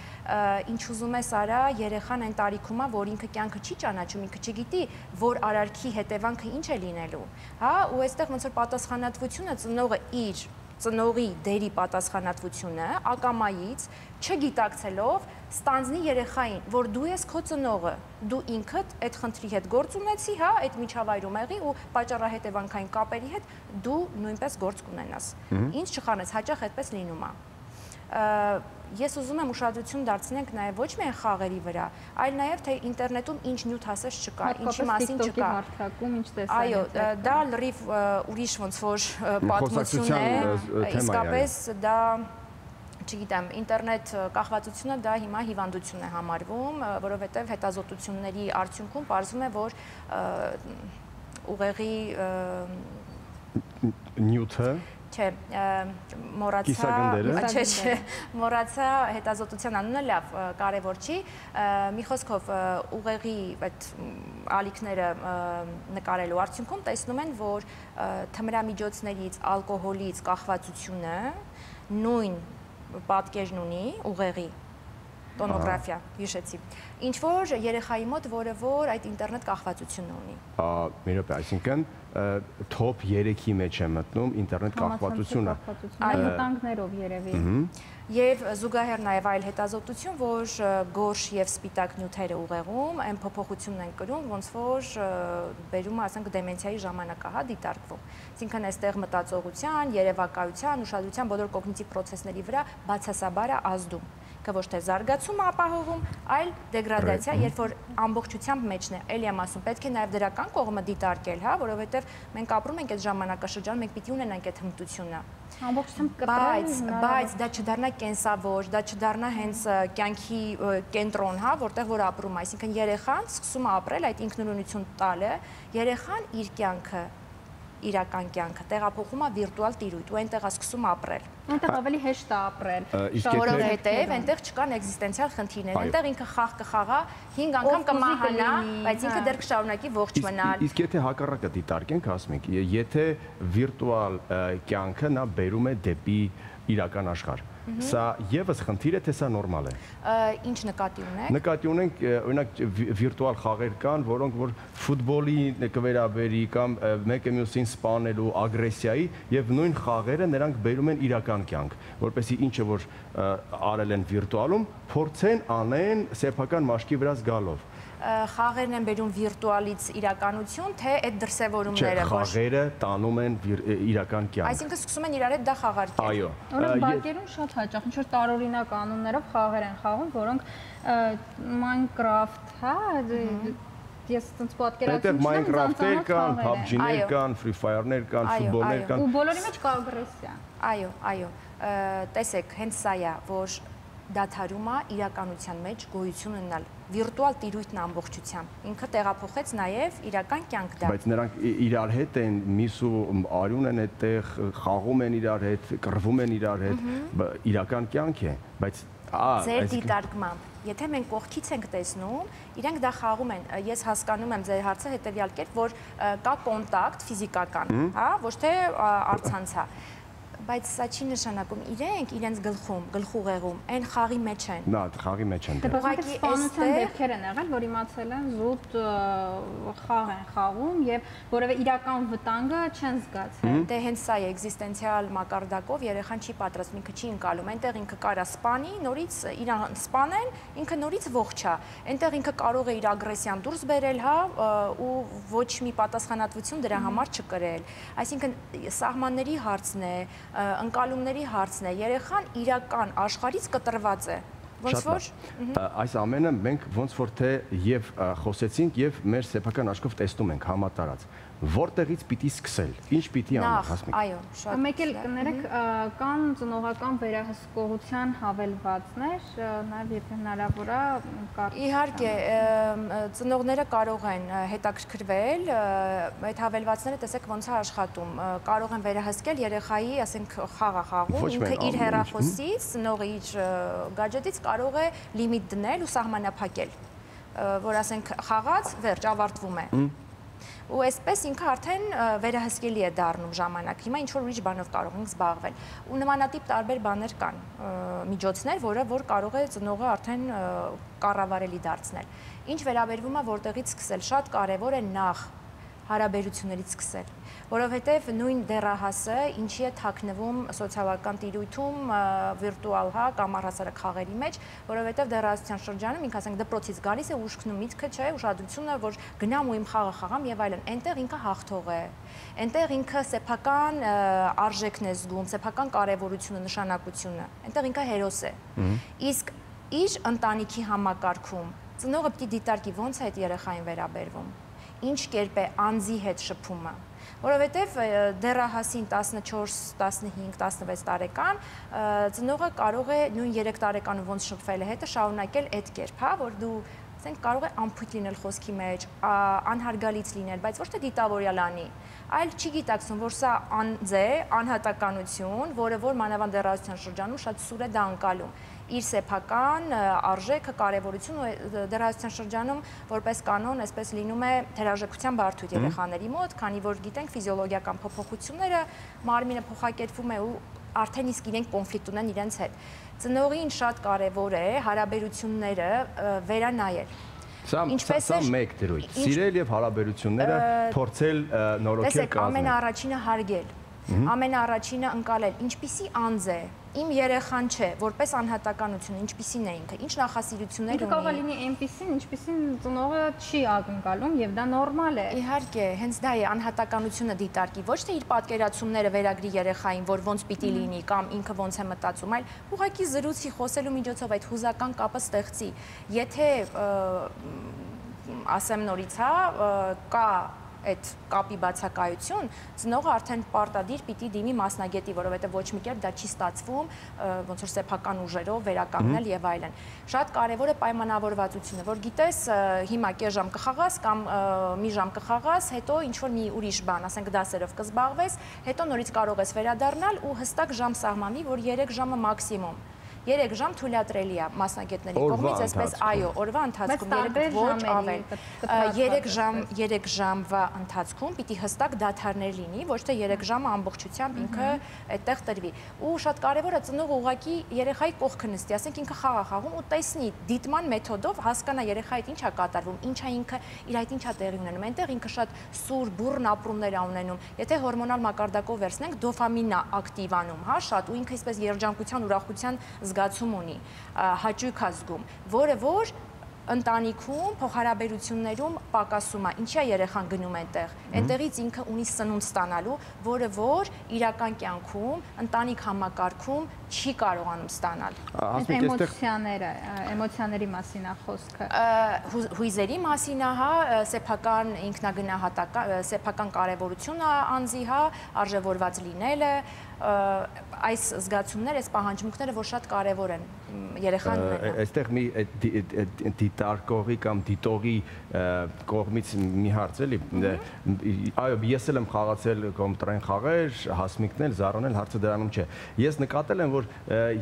ինչ ուզում ես արա, երեխան այն տարիքում է, որ ինքը կյանքը չի ճանաչում, ինքը չգիտի, որ արարքի հետևանքը ինչ է լինելու, հա, ու այստեղ ոնց որ պատասխանատվությունը ծնողը իր ծնողի դերի պատասխանատվությունը ակամայից չգիտակցելով ստանձնի երեխային, որ դու ես քո ծնողը, դու ինքդ այդ խնդրի հետ գործ ունեցի, հա, այդ միջավայրում եղի ու պատճառահետևանքային կապերի հետ դու նույնպես գործ կունենաս։ Ինչ չխանես, հաճախ այդպես լինում է ես ուզում եմ ուշադրություն դարձնենք նաև ոչ միայն խաղերի վրա, այլ նաև թե ինտերնետում ինչ նյութ ասես չկա, ինչի մասին չկա։ Այո, դա լրիվ ուրիշ ոնց որ պատմություն է, իսկապես դա չգիտեմ, ինտերնետ կախվածությունը դա հիմա հիվանդություն է համարվում, որովհետև հետազոտությունների արդյունքում պարզվում է, որ ուղեղի նյութը Չէ, մոռացա, չէ, չէ, մոռացա հետազոտության անունը լավ, կարևոր չի։ Մի խոսքով ուղեղի այդ ալիքները նկարելու արդյունքում տեսնում են, որ թմրամիջոցներից, ալկոհոլից կախվածությունը նույն պատկերն ունի ուղեղի տոնոգրաֆիա, հիշեցի։ Ինչ որ երեխայի մոտ, որը որ այդ ինտերնետ կախվածությունը ունի։ Մի րոպե, այսինքն top 3-ի մեջ է մտնում ինտերնետ կախվածությունը։ Այլ վտանգներով երևի։ Եվ զուգահեռ նաև այլ հետազոտություն, որ գորշ եւ սպիտակ նյութերը ուղեղում այն փոփոխությունն են կրում, ոնց որ բերում ասենք, դեմենցիայի ժամանակահա դիտարկվում։ Այսինքն այստեղ մտածողության, երևակայության, ուշադրության բոլոր կոգնիտիվ process-ների վրա բացասաբար է ազդում ինքը ոչ թե զարգացում ապահովում, այլ դեգրադացիա, երբ որ ամբողջությամբ մեջն է, էլի եմ ասում, պետք է նաև դրական կողմը դիտարկել, հա, որովհետև մենք ապրում ենք այդ ժամանակաշրջանում, մենք պիտի ունենանք այդ հմտությունը։ Ամբողջությամբ կտրել, բայց բայց դա չդառնա կենսավոր, դա չդառնա հենց կյանքի կենտրոն, հա, որտեղ որ ապրում այսինքն երեխան սկսում է ապրել այդ ինքնուրույնություն տալը, երեխան իր կյանքը իրական կյանքը տեղափոխում է վիրտուալ տիրույթ ու այնտեղ է սկսում ապրել։ Այնտեղ ավելի հեշտ է ապրել։ Որովհետև այնտեղ չկան էգզիստենցիալ խնդիրներ։ Այնտեղ ինքը խաղ կխաղա 5 անգամ կմահանա, բայց ինքը դեռ կշարունակի ողջ մնալ։ Իսկ եթե հակառակը դիտարկենք, ասում ենք, եթե վիրտուալ կյանքը նա բերում է դեպի իրական աշխարհ Սա եւս խնդիր է, թե սա նորմալ է։ Ինչ նկատի ունեք։ Նկատի ունենք, օրինակ վիրտուալ խաղեր կան, որոնք որ ֆուտբոլի կվերաբերի կամ մեկը մյուսին սպանելու ագրեսիայի եւ նույն խաղերը նրանք բերում են իրական կյանք, որպեսզի ինչը որ արել են վիրտուալում, փորձեն անեն սեփական մաշկի վրա զգալով խաղերն են բերում վիրտուալից իրականություն, թե այդ դրսևորումները, որ խաղերը տանում են իրական կյանք։ Այսինքն սկսում են իրար հետ դա խաղարկել։ Այո։ Օրինակ բակերում շատ հաճախ ինչ որ տարօրինակ կանոններով խաղեր են խաղում, որոնք Minecraft, հա, ես ցած պատկերացնում եմ Minecraft-եր կան, PUBG-ներ կան, Free Fire-ներ կան, ֆուտբոլներ կան։ Ու բոլորի մեջ կա ագրեսիա։ Այո, այո։ Տեսեք, հենց սա է, որ դաթարում է իրականության մեջ գոյություն ունենալ վիրտուալ տիրույթն ամբողջությամբ։ Ինքը տեղափոխեց նաև իրական կյանք դա։ Բայց նրանք իրար հետ են, միսու արյուն են այդտեղ, խաղում են իրար հետ, կռվում են իրար հետ, իրական կյանք է, բայց ձեր դիտարկմամբ Եթե մենք կողքից ենք տեսնում, իրենք դա խաղում են։ Ես հասկանում եմ ձեր հարցը հետեւյալ կերպ, որ կա կոնտակտ ֆիզիկական, հա, ոչ թե արցանցա բայց սա չի նշանակում իրենք իրենց գլխում, գլխուղեղում, այն խաղի մեջ են։ Նա խաղի մեջ են։ Դե ուղղակի սպանության դեպքեր են եղել, որ իմացել են զուտ խաղ են խաղում եւ որևէ իրական վտանգը չեն զգացել։ Դե հենց սա է էգզիստենցիալ մակարդակով երեխան չի պատրաստվում, ինքը չի ընկալում։ Այնտեղ ինքը կարա սպանի, նորից իրան սպանեն, ինքը նորից ողջ է։ Այնտեղ ինքը կարող է իր ագրեսիան դուրս բերել, հա, ու ոչ մի պատասխանատվություն դրա համար չկրել։ Այսինքն սահմանների հարցն է, ընկալումների հարցն է։ Երեխան իրական աշխարից կտրված է։ Ոնց որ այս ամենը մենք ոնց որ թե եւ խոսեցինք եւ մեր սեփական աչքով տեսնում ենք համատարած որտեղից պիտի սկսել, ինչ պիտի անել, հասմիկ։ Այո, շատ։ Մեկ էլ կներեք, կան ծնողական վերահսկողության հավելվածներ, նաև եթե հնարավոր է կար։ Իհարկե, ծնողները կարող են հետաքրքրվել, այդ հավելվածները տեսեք ոնց է աշխատում։ Կարող են վերահսկել երեխայի, ասենք, խաղա խաղում, ինքը իր հեռախոսից, ծնողը իր գadgetից կարող է լիմիտ դնել ու սահմանափակել որ ասենք խաղաց, վերջ ավարտվում է ու այսպես ինքը արդեն վերահսկելի է դառնում ժամանակ։ Հիմա ինչ որ ուրիշ բանով կարող ենք զբաղվել։ Ու նմանատիպ տարբեր բաներ կան, միջոցներ, որը որ կարող է ծնողը արդեն կառավարելի դարձնել։ Ինչ վերաբերվում է որտեղից սկսել, շատ կարևոր է նախ հարաբերություններից սկսել որովհետև նույն դեռահասը ինչի է թաքնվում սոցիալական տիրույթում վիրտուալ հա կամ առհասարակ խաղերի մեջ, որովհետև դեռահասության շրջանում ինքը ասենք դպրոցից գալիս է ուշքնում միտքը չէ, ուշադրությունը, որ գնամ ու իմ խաղը խաղամ եւ այլն։ Այնտեղ ինքը հաղթող է։ Այնտեղ ինքը սեփական արժեքն է զգում, սեփական կարեւորությունը, նշանակությունը։ Այնտեղ ինքը հերոս է։ Իսկ իր ընտանիքի համակարգում ծնողը պիտի դիտարկի ոնց է այդ երեխային վերաբերվում ինչ կերպ է անձի հետ շփումը որովհետև դեռահասին 14, 15, 16 տարեկան ծնողը կարող է նույն 3 տարեկանում ոնց շփվել է հետը շարունակել այդ կերպ, հա, որ դու ասենք կարող է ամփոփ լինել խոսքի մեջ, անհարգալից լինել, բայց ոչ թե դիտավորյալ անի, այլ չի գիտակցում, որ սա անձ է, անհատականություն, որը որ մանավանդ դեռահասության շրջանում շատ սուր է դա անցալում իր սեփական արժեքը, կարևորությունը դեռահասության շրջանում որպես կանոն այսպես լինում է թերարժեքության բարդույթ երեխաների մոտ, քանի որ գիտենք ֆիզիոլոգիական փոփոխությունները մարմինը փոխակերպվում է ու արդեն իսկ իրենք կոնֆլիկտ ունեն իրենց հետ։ Ծնողին շատ կարևոր է հարաբերությունները վերանայել Սա սա մեկ դրույթ։ Սիրել եւ հարաբերությունները փորձել նորոգել կազմել։ Տեսեք, ամենաառաջինը հարգել ամենաառաջինը ընկալել, ինչպիսի անձ է, իմ երեխան չէ, որպես անհատականություն, ինչպիսին է ինքը, ինչ նախասիրություններ ունի։ Ինքը կարող է լինի այնպիսին, ինչպիսին ծնողը չի ակնկալում եւ դա նորմալ է։ Իհարկե, հենց դա է անհատականությունը դիտարկի, ոչ թե իր պատկերացումները վերագրի երեխային, որ ոնց պիտի լինի կամ ինքը ոնց է մտածում, այլ ուղղակի զրուցի խոսելու միջոցով այդ հուզական կապը ստեղծի։ Եթե ասեմ նորից, հա, կա այդ կապի բացակայություն, ծնողը արդեն պարտադիր պիտի դիմի մասնագետի, որովհետև ոչ մի կերպ դա չի ստացվում ոնց որ սեփական ուժերով վերականգնել եւ այլն։ Շատ կարեւոր է պայմանավորվածությունը, որ գիտես հիմա կես ժամ կխաղաս կամ մի ժամ կխաղաս, հետո ինչ որ մի ուրիշ բան, ասենք դասերով կզբաղվես, հետո նորից կարող ես վերադառնալ ու հստակ ժամ սահմանվի, որ 3 ժամը մաքսիմում 3 ժամ թույլատրելի է մասնագետների կողմից, այսպես այո, օրվա ընթացքում 3 ոչ ավել։ 3 ժամ 3 ժամվա ընթացքում պիտի հստակ դաթարներ լինի, ոչ թե 3 ժամը ամբողջությամբ ինքը այդտեղ տրվի։ Ու շատ կարևոր է ծնող ուղակի երեխայի կողքը նստի, ասենք ինքը խաղ է խաղում ու տեսնի դիտման մեթոդով հասկանա երեխայի ինչ է կատարվում, ինչ է ինքը իր այդ ինչա տեղի ունենում։ Այնտեղ ինքը շատ սուր, բուրն ապրումներ է ունենում։ Եթե հորմոնալ մակարդակով վերցնենք, դոֆամինն է ակտիվանում, հա, շատ ու ինքը այսպես երջանկության, ուրախության զգացում ունի, հաճույք է զգում, որը որ ընտանիքում փոխհարաբերություններում պակասում է։ Ինչի է երեխան գնում այնտեղ։ Այնտեղից ինքը ունի սնունդ ստանալու, որը որ իրական կյանքում, ընտանիք համակարգում չի կարողանում ստանալ։ Էմոցիաները, էմոցիաների մասին է խոսքը։ Հույզերի մասին է, հա, սեփական ինքնագնահատական, սեփական կարևորությունը անձի, հա, արժևորված լինելը, այս զգացումները, այս պահանջմունքները, որ շատ կարևոր են երեխան ունենա։ Այստեղ մի դիտարկողի կամ դիտողի կողմից մի հարց էլի։ Այո, ես էլ եմ խաղացել կոմպյուտերային խաղեր, հասմիկնել, զառանել, հարցը դրանում չէ։ Ես նկատել եմ, որ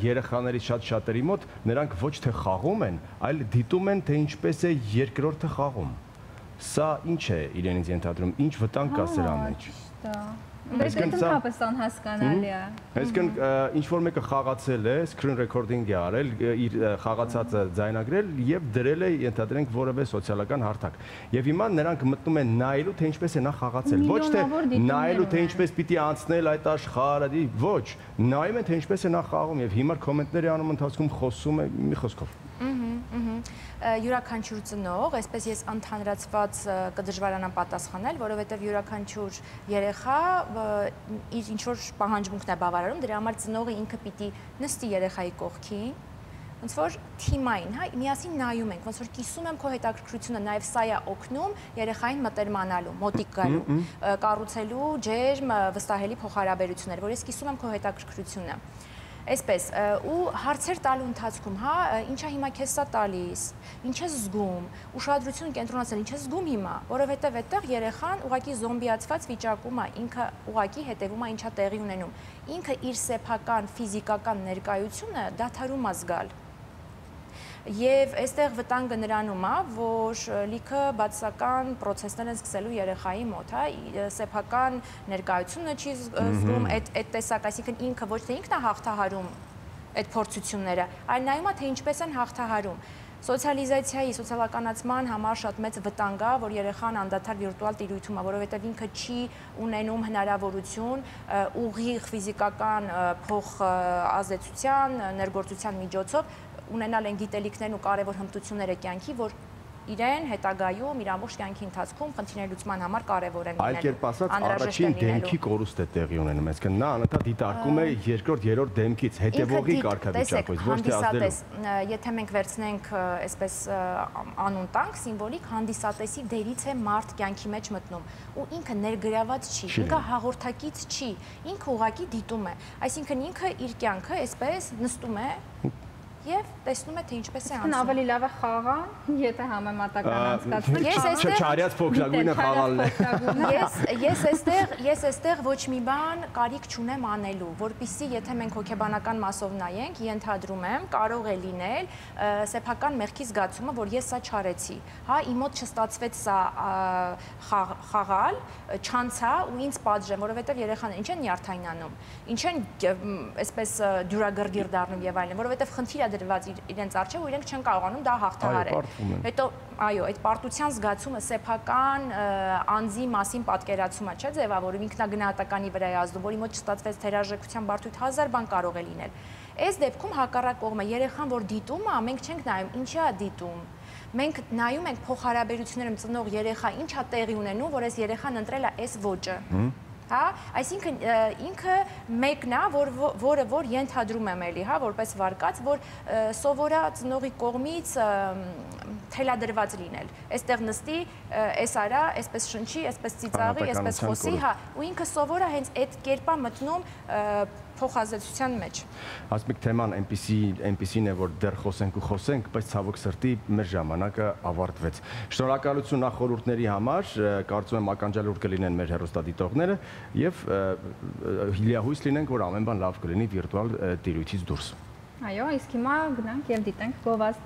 երեխաների շատ շատերի մոտ նրանք ոչ թե խաղում են, այլ դիտում են, թե ինչպես է երկրորդը խաղում։ Սա ինչ է իրենից ենթադրում, ինչ վտանգ կա սրա մեջ։ Ճիշտ է։ Բայց ընդհանրապես անհասկանալի է։ Այսինքն ինչ որ մեկը խաղացել է, screen recording է արել, իր խաղացածը ձայնագրել եւ դրել է ենթադրենք որևէ սոցիալական հարթակ։ Եվ հիմա նրանք մտնում են նայելու թե ինչպես է նա խաղացել, ոչ թե նայելու թե ինչպես պիտի անցնել այդ աշխարհը, ոչ, նայում են թե ինչպես է նա խաղում եւ հիմա կոմենտների անում ընթացքում խոսում է մի խոսքով յուրաքանչյուր ծնող, այսպես ես ընդհանրացված կդժվարանամ պատասխանել, որովհետև յուրաքանչյուր երեխա իր ինչ որ պահանջմունքն է բավարարում, դրա համար ծնողը ինքը պիտի նստի երեխայի կողքին, ոնց որ թիմային, հա, միասին նայում ենք, ոնց որ կիսում եմ քո հետաքրքրությունը, նաև սա է օգնում երեխային մտերմանալու, մոտիկ գալու, կառուցելու ջերմ, վստահելի փոխհարաբերություններ, որ ես կիսում եմ քո հետաքրքրությունը այսպես ու հարցեր տալու ընթացքում, հա, ինչա հիմա քեզ սա տալիս, ինչ ես զգում, ուշադրություն կենտրոնացնել, ինչ ես զգում հիմա, որովհետև այդտեղ երեխան ուղակի զոմբիացված վիճակում է, ինքը ուղակի հետևում է ինչա տեղի ունենում։ Ինքը իր սեփական ֆիզիկական ներկայությունը դադարում է զգալ Եվ այստեղ վտանգը նրանում է, որ լիքը բացական process-ներ են սկսելու երեխայի մոտ, հա, սեփական ներկայությունը չի զգում այդ այդ տեսակ, այսինքն ինքը ոչ թե ինքն է հաղթահարում այդ փորձությունները, այլ նայում է թե ինչպես են հաղթահարում սոցիալիզացիայի, սոցիալականացման համար շատ մեծ վտանգ է, որ երեխան անդադար վիրտուալ տիրույթում է, որովհետև ինքը չի ունենում հնարավորություն ուղիղ ֆիզիկական փոխ ազդեցության, ներգործության միջոցով ունենալ են գիտելիքներն ու կարևոր հմտությունները կյանքի, որ իրեն հետագայում իր ամբողջ կյանքի ընթացքում խնդիրների լուծման համար կարևոր են լինելու։ Այլ կերպ ասած, առաջին դեմքի կորուստ է տեղի ունենում, այսինքն նա անընդհատ դիտարկում է երկրորդ, երրորդ դեմքից, հետևողի կարգավիճակից, ոչ թե ազդելու։ Եթե մենք վերցնենք այսպես անուն տանք, սիմվոլիկ հանդիսատեսի դերից է մարդ կյանքի մեջ մտնում ու ինքը ներգրաված չի, ինքը հաղորդակից չի, ինքը ուղակի դիտում է։ Այսինքն ինքը իր կյանքը այսպես նստում է եւ տեսնում է թե ինչպես է անցնում։ Ավելի լավ է խաղան, եթե համեմատական անցկացնենք։ Ես այստեղ չարյաց փոքրագույնը խաղալն է։ Ես ես այստեղ ես այստեղ ոչ մի բան կարիք չունեմ անելու, որpիսի եթե մենք հոգեբանական մասով նայենք, ենթադրում եմ, կարող է լինել սեփական մեղքի զգացումը, որ ես սա չարեցի։ Հա, իմ մոտ չստացվեց սա խաղալ, չանցա ու ինձ պատժեմ, որովհետև երեխան ինչ են նյարդայնանում, ինչ են այսպես դյուրագրգիռ դառնում եւ այլն, որովհետև խնդիրը դրված իրենց արժե ու իրենք չեն կարողանում դա հաղթահարել։ Հետո այո, այդ պարտության զգացումը սեփական անձի մասին պատկերացումը չէ ձևավորում ինքնագնահատականի վրա է ազդում, որի մոտ չստացվեց թերաժեկության բարդույթ հազար բան կարող է լինել։ Այս դեպքում հակառակ կողմը երեխան որ դիտում է, մենք չենք նայում ինչի է դիտում մենք նայում ենք փոխհարաբերություններում ծնող երեխա ինչա տեղի ունենում, որ այս երեխան ընտրել է այս ոճը։ հա այսինքն ինքը մեկն է որ որը որ ենթադրում եմ էլի հա որպես վարկած որ սովորա ծնողի կողմից թելադրված լինել այստեղ նստի էս արա այսպես շնչի այսպես ծիծաղի այսպես խոսի հա ու ինքը սովորա հենց այդ կերպա մտնում փոխազդեցության մեջ։ եք թեման այնպեսի այնպեսին է, որ դեռ խոսենք ու խոսենք, բայց ցավոք սրտի մեր ժամանակը ավարտվեց։ Շնորհակալություն նախորուրդների համար, կարծում եմ ականջալուր կլինեն մեր հերոստատիտողները եւ հիլիահույս լինենք, որ ամեն բան լավ կլինի վիրտուալ տիրույթից դուրս։ Այո, իսկ հիմա գնանք եւ դիտենք գովազդ։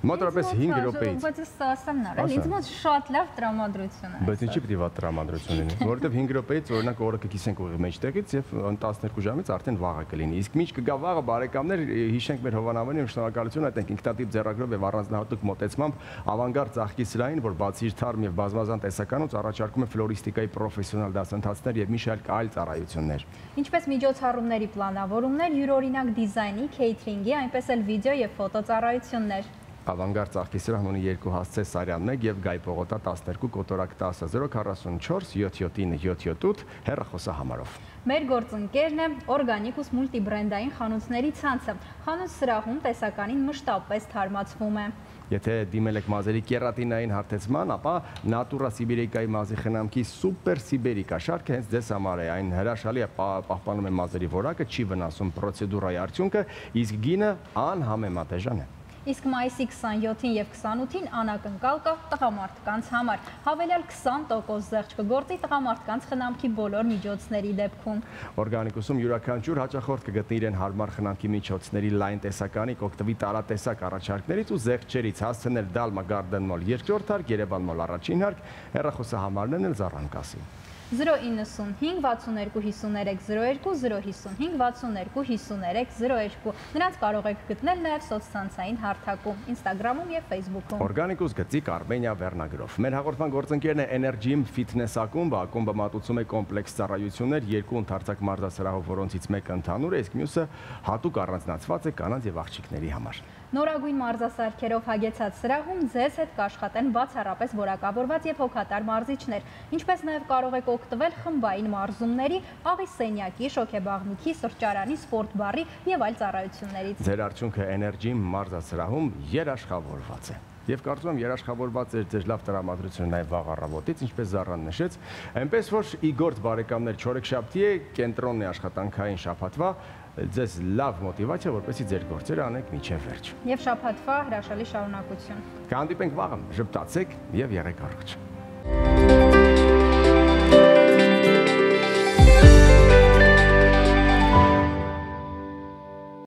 Մոտորապես 5 րոպեից։ Բայց ես ասեմ նոր, էլի ինձ մոտ շատ լավ տրամադրություն է։ Բայց ինչի՞ պիտի վատ տրամադրություն լինի, որովհետև 5 րոպեից օրինակ օրը կկիսենք ուղի մեջտեղից եւ 12 ժամից արդեն վաղը կլինի։ Իսկ միջ կգա վաղը բարեկամներ, հիշենք մեր Հովանավանի շնորհակալություն այդ ինքնատիպ ձեռագրով եւ առանձնահատուկ մոտեցմամբ ավանգարդ ծաղկի սրային, որ բացի իր թարմ եւ բազմազան տեսականոց առաջարկում է ֆլորիստիկայի պրոֆեսիոնալ դասընթացներ եւ մի շարք այլ ծառայություններ։ Ինչպես միջոցառումների պլանավորումներ, յուրօրինակ դիզայնի, քեյթրինգի, այնպես էլ վիդեո եւ ֆոտո ծառայություններ։ Ավանգարդ ծաղկի սրահն ունի երկու հասցե Սարյան 1 եւ Գայ Պողոտա 12 կոտորակ 10 044 779 778 հեռախոսահամարով։ Մեր գործընկերն է Organicus մուլտիբրենդային խանութների ցանցը։ Խանութ սրահում տեսականին մշտապես թարմացվում է։ Եթե դիմել եք մազերի կերատինային հարթեցման, ապա Natura Siberica-ի մազի խնամքի Super Siberica շարքը հենց ձեզ համար է։ Այն հրաշալի է պահպանում է մազերի որակը, չի վնասում պրոցեդուրայի արդյունքը, իսկ գինը անհամեմատեժան է իսկ մայիսի 27-ին եւ 28-ին անակնկալ կա տղամարդկանց համար։ Հավելյալ 20% զեղչ կգործի տղամարդկանց խնամքի բոլոր միջոցների դեպքում։ Օրգանիկուսում յուրաքանչյուր հաճախորդ կգտնի իրեն հարմար խնամքի միջոցների լայն տեսականի կօգտվի տարատեսակ առաջարկներից ու զեղչերից հասցնել Dalma Garden Mall երկրորդ հարկ, Երևան Mall առաջին հարկ, հեռախոսահամարներն էլ Զառանկասի։ 095 62 53 02 055 62 53 02 Նրանց կարող եք գտնել նաև սոցցանցային հարթակում Instagram-ում եւ Facebook-ում Օրգանիկուս գծիկ Արմենիա վերնագրով Մեր հաղորդման գործընկերն է Energy-ում Fitness ակումբ, ակումբը մատուցում է կոմպլեքս ծառայություններ երկու ընդարձակ մարզասրահով, որոնցից մեկը ընդհանուր է, իսկ մյուսը հատուկ առանձնացված է կանանց եւ աղջիկների համար Նորագույն մարզասարքերով հագեցած սրահում ձեզ հետ կաշխատեն բացառապես որակավորված եւ հոգատար մարզիչներ, ինչպես նաեւ կարող եք օգտվել խմբային մարզումների, աղի սենյակի, շոքեբաղնիքի, սրճարանի, սպորտ բարի եւ այլ ծառայություններից։ Ձեր արդյունքը Energy մարզասրահում երաշխավորված է եւ կարծում եմ երաշխավորված էր ձեր լավ տրամադրությունը նաեւ վաղ առավոտից, ինչպես Զառան նշեց, այնպես որ Իգորդ բարեկամներ չորեքշաբթի է, կենտրոնն է աշխատանքային շաբաթվա, ձեզ լավ մոտիվացիա, որպեսզի ձեր գործերը անեք միջև վերջ։ Եվ շաբաթվա հրաշալի շարունակություն։ Կհանդիպենք վաղը, ժպտացեք եւ եղեք առողջ։